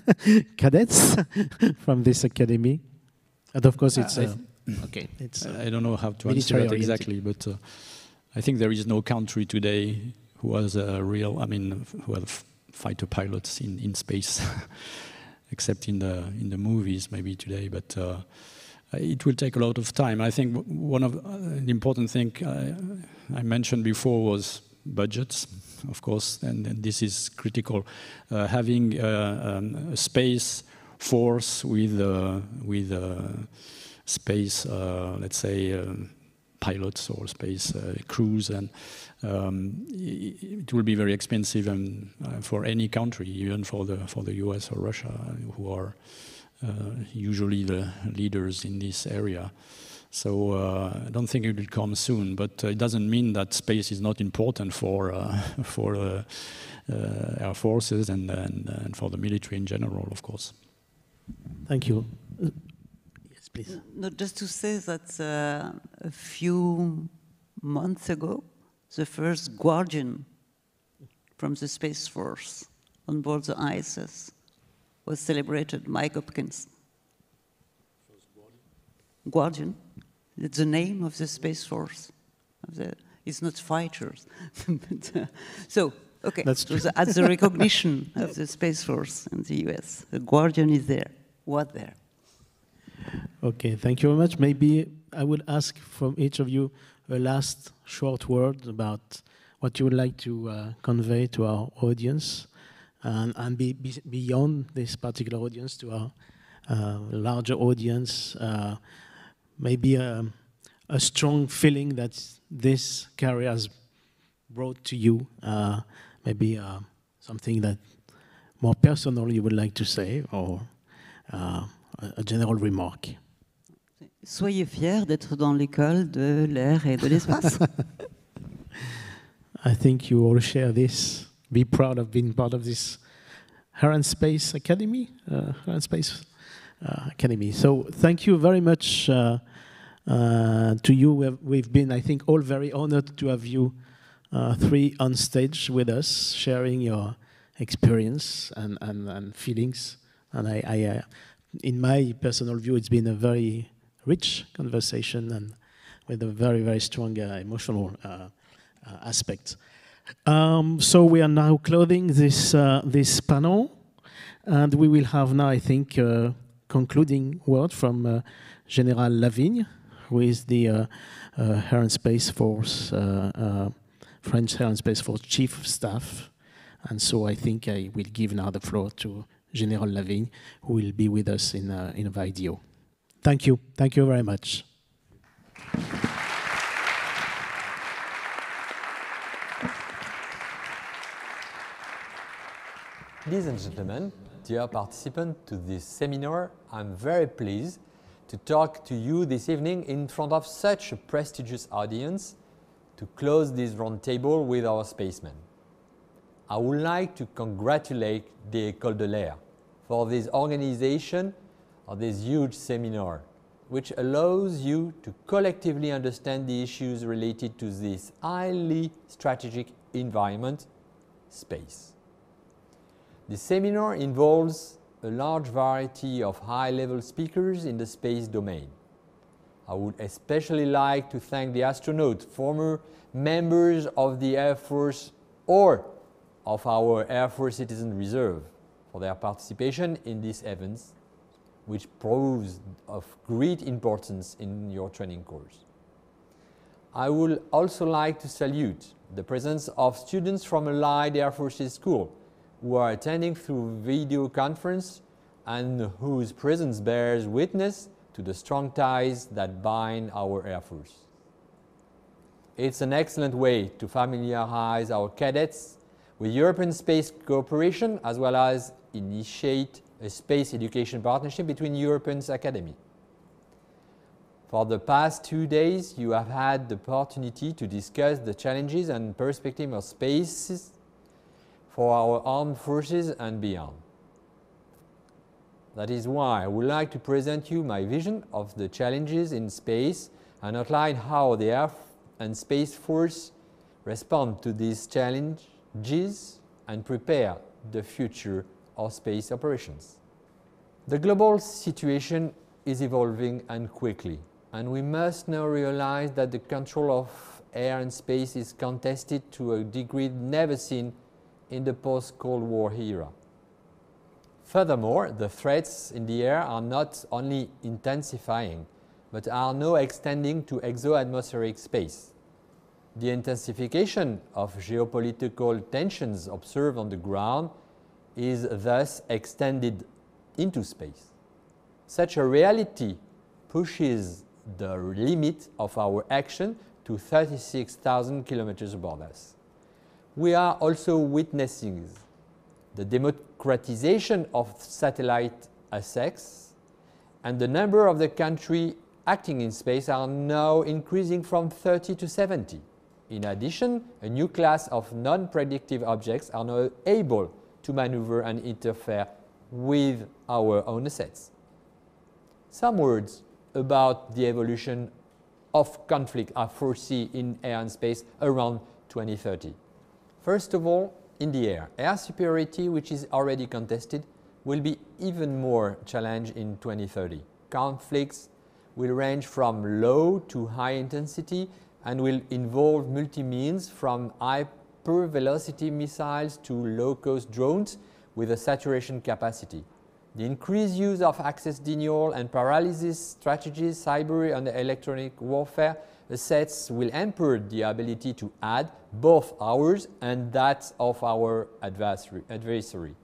cadets from this academy. And of course, it's uh, okay. It's uh, I don't know how to answer that exactly, but uh, I think there is no country today who has a real, I mean, who have fighter pilots in, in space, except in the in the movies maybe today. But uh, it will take a lot of time. I think one of uh, the important thing I, I mentioned before was budgets, of course, and, and this is critical. Uh, having uh, um, a space force with uh, with space, let's say, um, pilots or space crews and um, it will be very expensive and, uh, for any country, even for the for the U.S. or Russia, who are uh, usually the leaders in this area. So uh, I don't think it will come soon, but uh, it doesn't mean that space is not important for uh, for uh, air forces and, and, and for the military in general, of course. Thank you. yes, please. No, just to say that a few months ago, the first guardian from the Space Force on board the ISS was celebrated, Mike Hopkins. Guardian, it's the name of the Space Force. The, it's not fighters. but, uh, so, okay, That's true. so as the recognition of the Space Force in the US, the Guardian is there. What there? Okay, thank you very much. Maybe I would ask from each of you a last short word about what you would like to uh, convey to our audience and, and be, be beyond this particular audience to our uh, larger audience. Uh, maybe a, a, strong feeling that this career has brought to you. Uh, maybe uh, something that more personal you would like to say or uh, a general remark. Soyez fiers d'être dans l'école de l'air et de l'espace. I think you all share this. Be proud of being part of this and Space Academy, uh, and Space Academy. So thank you very much uh, uh to you. We've, we've, been, I think, all very honored to have you uh, three on stage with us, sharing your experience and, and, and feelings. And I, I uh, in my personal view, it's been a very rich conversation and with a very, very strong uh, emotional uh, uh, aspect. Um, so we are now closing this, this panel, and we will have now, I think, concluding word from General Lavigne, who is the uh, uh, Air and Space Force, uh, French Air and Space Force Chief of Staff. And so I think I will give now the floor to General Lavigne, who will be with us in, in a video. Thank you. Thank you very much. Ladies and gentlemen, dear participants to this seminar, I'm very pleased to talk to you this evening in front of such a prestigious audience to close this roundtable with our spacemen. I would like to congratulate the École de l'Air for this organization of this huge seminar, which allows you to collectively understand the issues related to this highly strategic environment, space. The seminar involves a large variety of high-level speakers in the space domain. I would especially like to thank the astronauts, former members of the Air Force or of our Air Force Citizen Reserve for their participation in these events which proves of great importance in your training course. I would also like to salute the presence of students from Allied Air Forces School who are attending through video conference and whose presence bears witness to the strong ties that bind our Air Force. It's an excellent way to familiarize our cadets with European space cooperation as well as initiate a space education partnership between European Academy. For the past two days, you have had the opportunity to discuss the challenges and perspective of space for our armed forces and beyond. That is why I would like to present you my vision of the challenges in space and outline how the Air and Space Force respond to these challenges and prepare the future of space operations. The global situation is evolving and quickly, and we must now realize that the control of air and space is contested to a degree never seen in the post-Cold War era. Furthermore, the threats in the air are not only intensifying, but are now extending to exo-atmospheric space. The intensification of geopolitical tensions observed on the ground is thus extended into space. Such a reality pushes the limit of our action to 36,000 kilometers above us. We are also witnessing the democratization of satellite access and the number of the country acting in space are now increasing from 30 to 70. In addition, a new class of non-predictive objects are now able to maneuver and interfere with our own assets. Some words about the evolution of conflict are foreseen in air and space around 2030. First of all, in the air, air superiority, which is already contested, will be even more challenged in 2030. Conflicts will range from low to high intensity and will involve multi-means from hypervelocity missiles to low-cost drones with a saturation capacity. The increased use of access denial and paralysis strategies, cyber and electronic warfare assets will hamper the ability to add both ours and that of our adversary,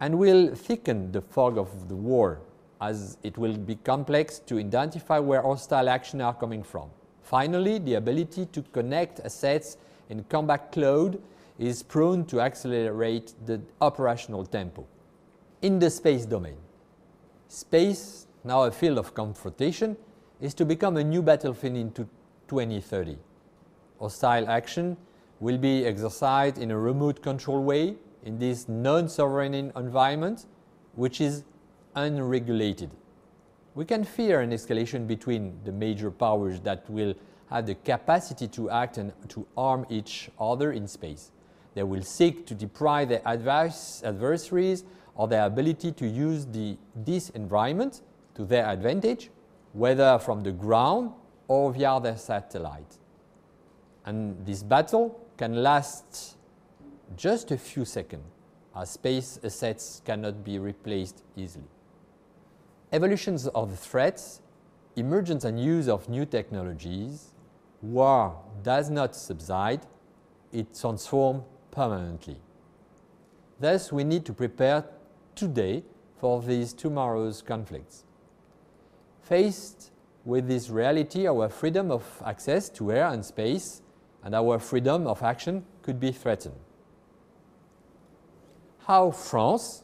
and will thicken the fog of the war as it will be complex to identify where hostile actions are coming from. Finally, the ability to connect assets in combat cloud is prone to accelerate the operational tempo. In the space domain, space, now a field of confrontation, is to become a new battlefield in 2030. Hostile action will be exercised in a remote control way in this non-sovereign environment, which is unregulated. We can fear an escalation between the major powers that will have the capacity to act and to arm each other in space. They will seek to deprive their adversaries of their ability to use the, this environment to their advantage whether from the ground or via their satellite. And this battle can last just a few seconds, as space assets cannot be replaced easily. Evolutions of threats, emergence and use of new technologies, war does not subside, it transforms permanently. Thus, we need to prepare today for these tomorrow's conflicts. Faced with this reality, our freedom of access to air and space and our freedom of action could be threatened. How France,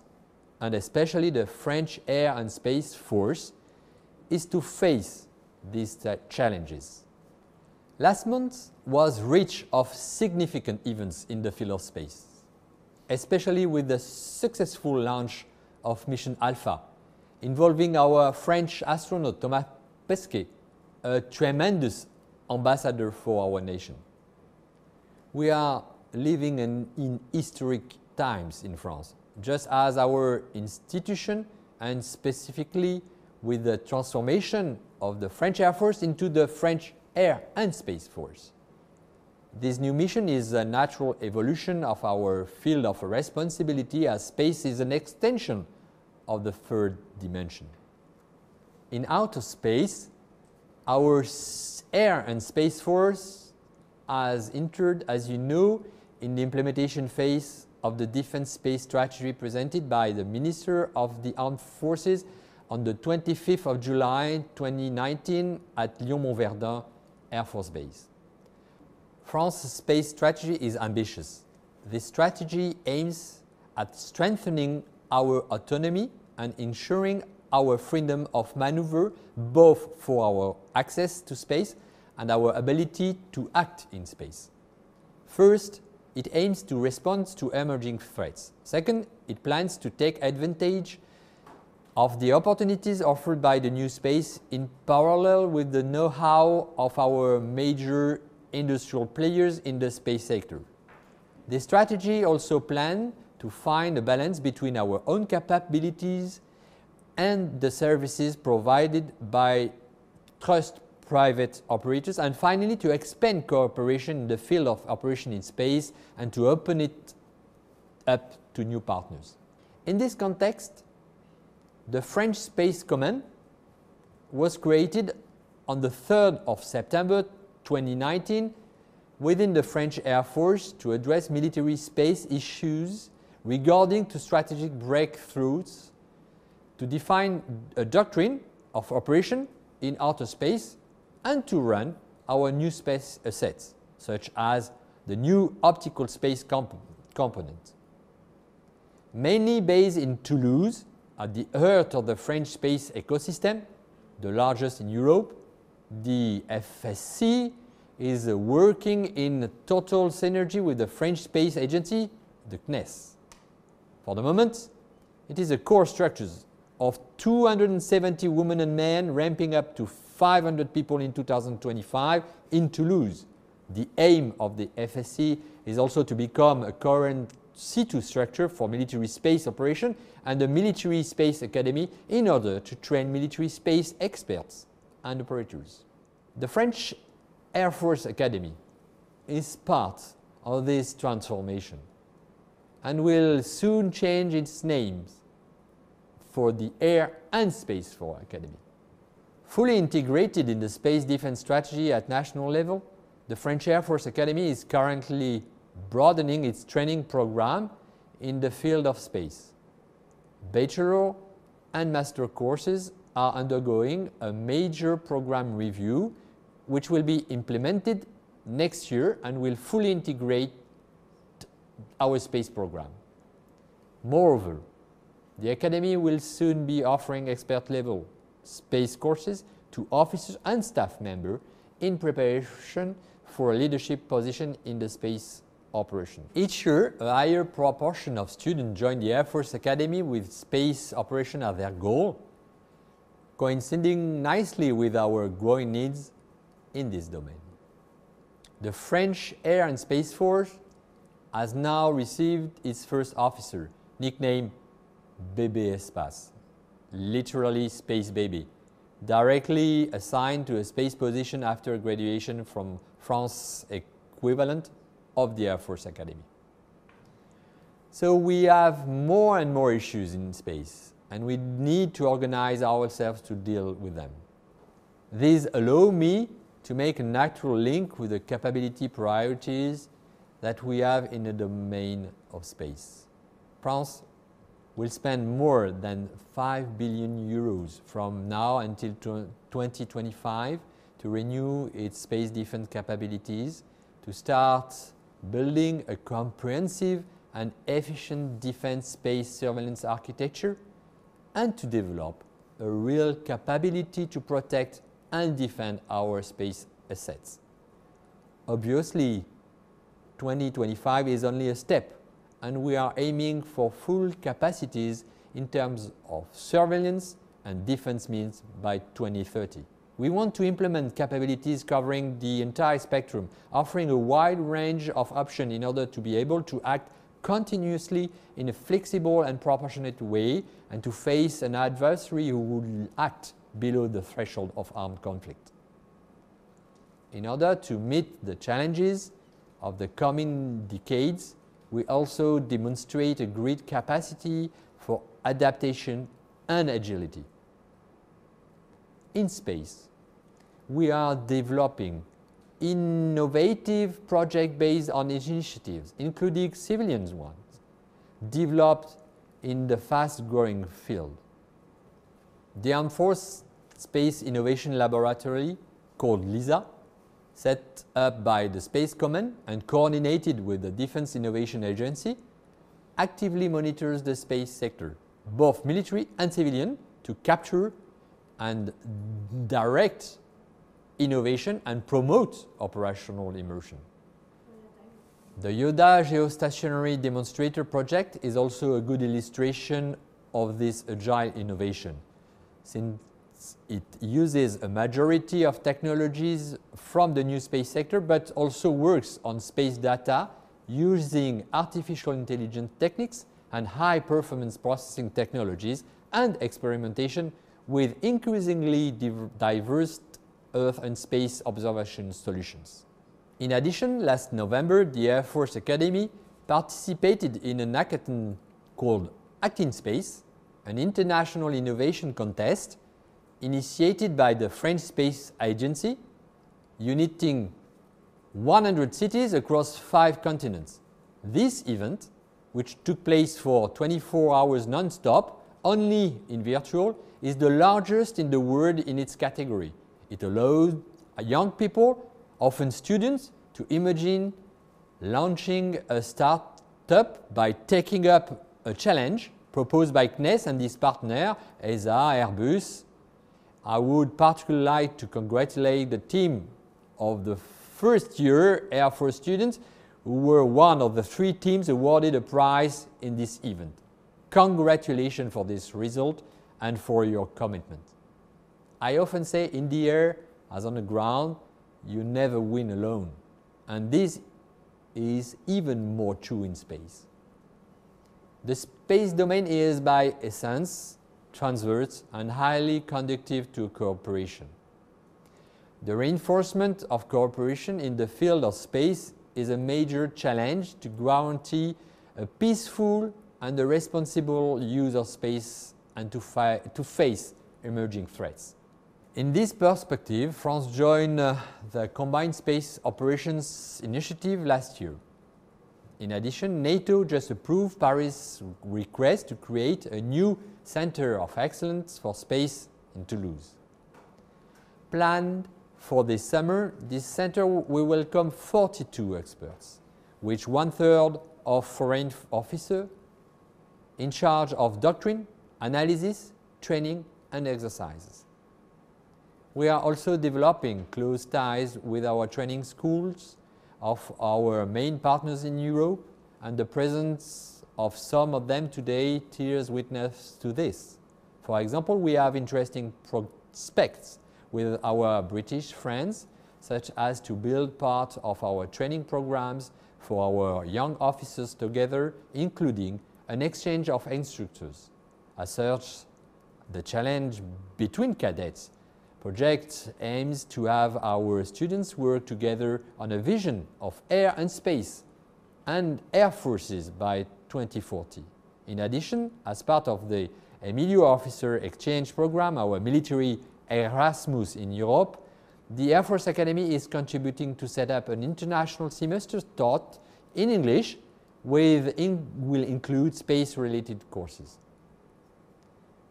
and especially the French Air and Space Force, is to face these challenges. Last month was rich of significant events in the field of space, especially with the successful launch of Mission Alpha involving our French astronaut Thomas Pesquet, a tremendous ambassador for our nation. We are living in, in historic times in France, just as our institution and specifically with the transformation of the French Air Force into the French Air and Space Force. This new mission is a natural evolution of our field of responsibility as space is an extension of the third dimension. In outer space, our Air and Space Force has entered, as you know, in the implementation phase of the defense space strategy presented by the Minister of the Armed Forces on the 25th of July 2019 at Lyon-Montverdun Air Force Base. France's space strategy is ambitious. This strategy aims at strengthening our autonomy and ensuring our freedom of maneuver, both for our access to space and our ability to act in space. First, it aims to respond to emerging threats. Second, it plans to take advantage of the opportunities offered by the new space in parallel with the know-how of our major industrial players in the space sector. The strategy also plans to find a balance between our own capabilities and the services provided by trust private operators, and finally to expand cooperation in the field of operation in space and to open it up to new partners. In this context, the French Space Command was created on the 3rd of September 2019 within the French Air Force to address military space issues regarding to strategic breakthroughs, to define a doctrine of operation in outer space, and to run our new space assets, such as the new optical space comp component. Mainly based in Toulouse, at the heart of the French space ecosystem, the largest in Europe, the FSC is working in total synergy with the French Space Agency, the CNES. For the moment, it is a core structure of 270 women and men ramping up to 500 people in 2025 in Toulouse. The aim of the FSC is also to become a current C2 structure for military space operation and a military space academy in order to train military space experts and operators. The French Air Force Academy is part of this transformation and will soon change its names for the Air and Space Force Academy. Fully integrated in the space defense strategy at national level, the French Air Force Academy is currently broadening its training program in the field of space. Bachelor and master courses are undergoing a major program review which will be implemented next year and will fully integrate our space program. Moreover, the Academy will soon be offering expert level space courses to officers and staff members in preparation for a leadership position in the space operation. Each year, a higher proportion of students join the Air Force Academy with space operation as their goal, coinciding nicely with our growing needs in this domain. The French Air and Space Force has now received its first officer, nicknamed Bébé Espace, literally space baby, directly assigned to a space position after graduation from France equivalent of the Air Force Academy. So we have more and more issues in space, and we need to organize ourselves to deal with them. These allow me to make a natural link with the capability priorities that we have in the domain of space. France will spend more than 5 billion euros from now until 2025 to renew its space defense capabilities, to start building a comprehensive and efficient defense space surveillance architecture, and to develop a real capability to protect and defend our space assets. Obviously, 2025 is only a step, and we are aiming for full capacities in terms of surveillance and defense means by 2030. We want to implement capabilities covering the entire spectrum, offering a wide range of options in order to be able to act continuously in a flexible and proportionate way and to face an adversary who would act below the threshold of armed conflict. In order to meet the challenges of the coming decades, we also demonstrate a great capacity for adaptation and agility. In space, we are developing innovative projects based on initiatives, including civilian ones, developed in the fast-growing field. The Armed Force Space Innovation Laboratory, called LISA, set up by the Space Command and coordinated with the Defense Innovation Agency, actively monitors the space sector, both military and civilian, to capture and direct innovation and promote operational immersion. The Yoda geostationary demonstrator project is also a good illustration of this agile innovation, since it uses a majority of technologies from the new space sector, but also works on space data using artificial intelligence techniques and high performance processing technologies and experimentation with increasingly diverse Earth and space observation solutions. In addition, last November, the Air Force Academy participated in an hackathon called Act in Space, an international innovation contest initiated by the French Space Agency, uniting 100 cities across five continents. This event, which took place for 24 hours non-stop, only in virtual, is the largest in the world in its category. It allows young people, often students, to imagine launching a startup by taking up a challenge proposed by CNES and its partner, ESA, Airbus. I would particularly like to congratulate the team of the first year Air Force students who were one of the three teams awarded a prize in this event. Congratulations for this result and for your commitment. I often say in the air, as on the ground, you never win alone. And this is even more true in space. The space domain is by essence transverse and highly conducive to cooperation. The reinforcement of cooperation in the field of space is a major challenge to guarantee a peaceful and a responsible use of space and to, to face emerging threats. In this perspective, France joined uh, the Combined Space Operations Initiative last year. In addition, NATO just approved Paris' request to create a new Center of Excellence for Space in Toulouse. Planned for this summer, this center will welcome 42 experts, which one-third of foreign officers in charge of doctrine, analysis, training, and exercises. We are also developing close ties with our training schools of our main partners in Europe, and the presence of some of them today bears witness to this. For example, we have interesting prospects with our British friends, such as to build part of our training programs for our young officers together, including an exchange of instructors. As such, the challenge between cadets project aims to have our students work together on a vision of air and space and air forces by 2040. In addition, as part of the EMILYO Officer Exchange Program, our military Erasmus in Europe, the Air Force Academy is contributing to set up an international semester taught in English with in, will include space-related courses.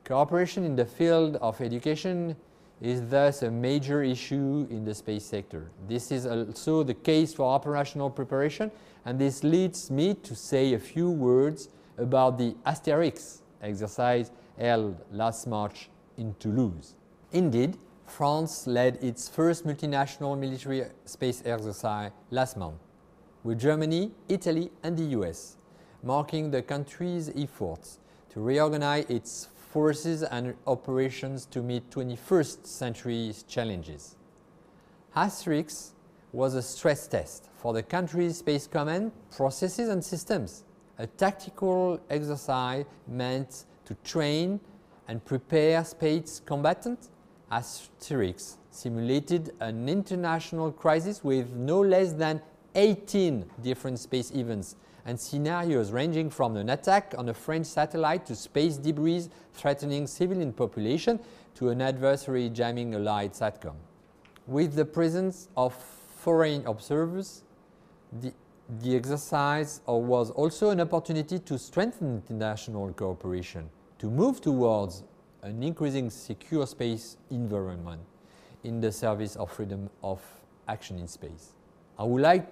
Cooperation in the field of education is thus a major issue in the space sector. This is also the case for operational preparation, and this leads me to say a few words about the AsterX exercise held last March in Toulouse. Indeed, France led its first multinational military space exercise last month with Germany, Italy, and the US, marking the country's efforts to reorganize its forces and operations to meet 21st century challenges. AsterX was a stress test for the country's space command processes and systems, a tactical exercise meant to train and prepare space combatants. AsterX simulated an international crisis with no less than 18 different space events and scenarios ranging from an attack on a French satellite to space debris threatening civilian population to an adversary jamming a light SATCOM. With the presence of foreign observers, the, the exercise uh, was also an opportunity to strengthen international cooperation, to move towards an increasing secure space environment in the service of freedom of action in space. I would like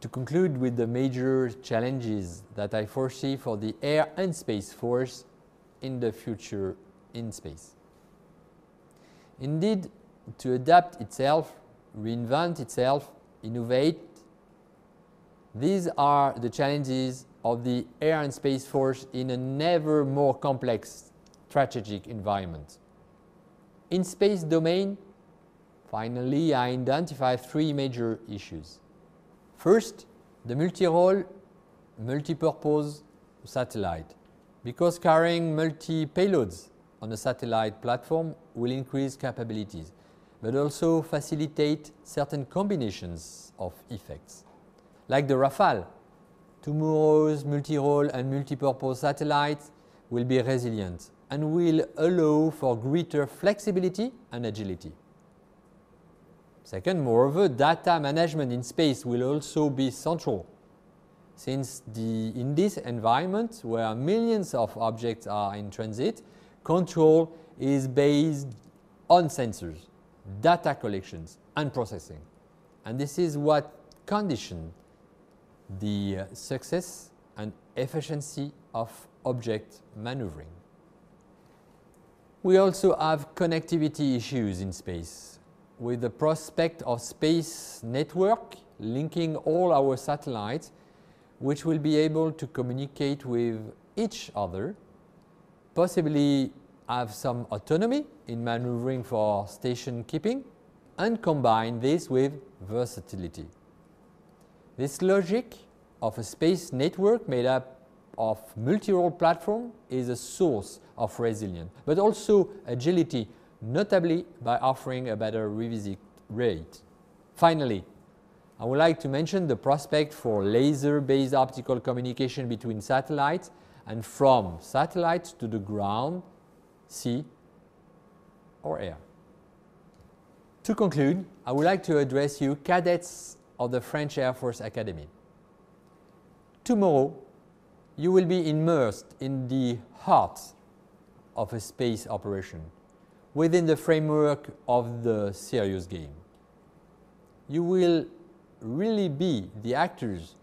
to conclude with the major challenges that I foresee for the Air and Space Force in the future in space. Indeed, to adapt itself, reinvent itself, innovate, these are the challenges of the Air and Space Force in a never more complex strategic environment. In space domain, finally, I identify three major issues. First, the multi-role, multi-purpose satellite. Because carrying multi-payloads on a satellite platform will increase capabilities, but also facilitate certain combinations of effects. Like the Rafale, tomorrow's multi-role and multi-purpose satellites will be resilient and will allow for greater flexibility and agility. Second, moreover, data management in space will also be central since the, in this environment where millions of objects are in transit, control is based on sensors, data collections, and processing. And this is what conditions the uh, success and efficiency of object maneuvering. We also have connectivity issues in space with the prospect of space network linking all our satellites which will be able to communicate with each other, possibly have some autonomy in maneuvering for station keeping, and combine this with versatility. This logic of a space network made up of multi-role platform is a source of resilience, but also agility, notably by offering a better revisit rate. Finally, I would like to mention the prospect for laser-based optical communication between satellites and from satellites to the ground, sea, or air. To conclude, I would like to address you cadets of the French Air Force Academy. Tomorrow, you will be immersed in the heart of a space operation within the framework of the serious game. You will really be the actors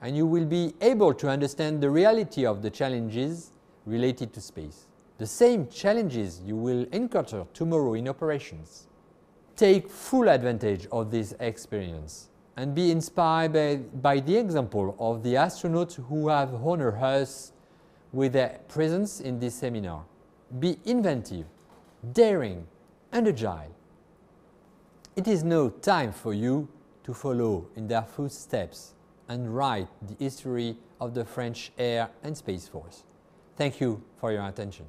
and you will be able to understand the reality of the challenges related to space. The same challenges you will encounter tomorrow in operations. Take full advantage of this experience and be inspired by, by the example of the astronauts who have honored us with their presence in this seminar. Be inventive, daring, and agile. It is now time for you to follow in their footsteps and write the history of the French Air and Space Force. Thank you for your attention.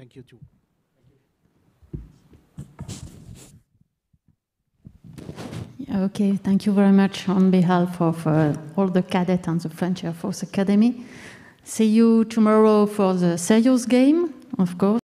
Thank you too. Okay, thank you very much on behalf of uh, all the cadets and the French Air Force Academy. See you tomorrow for the serious game, of course.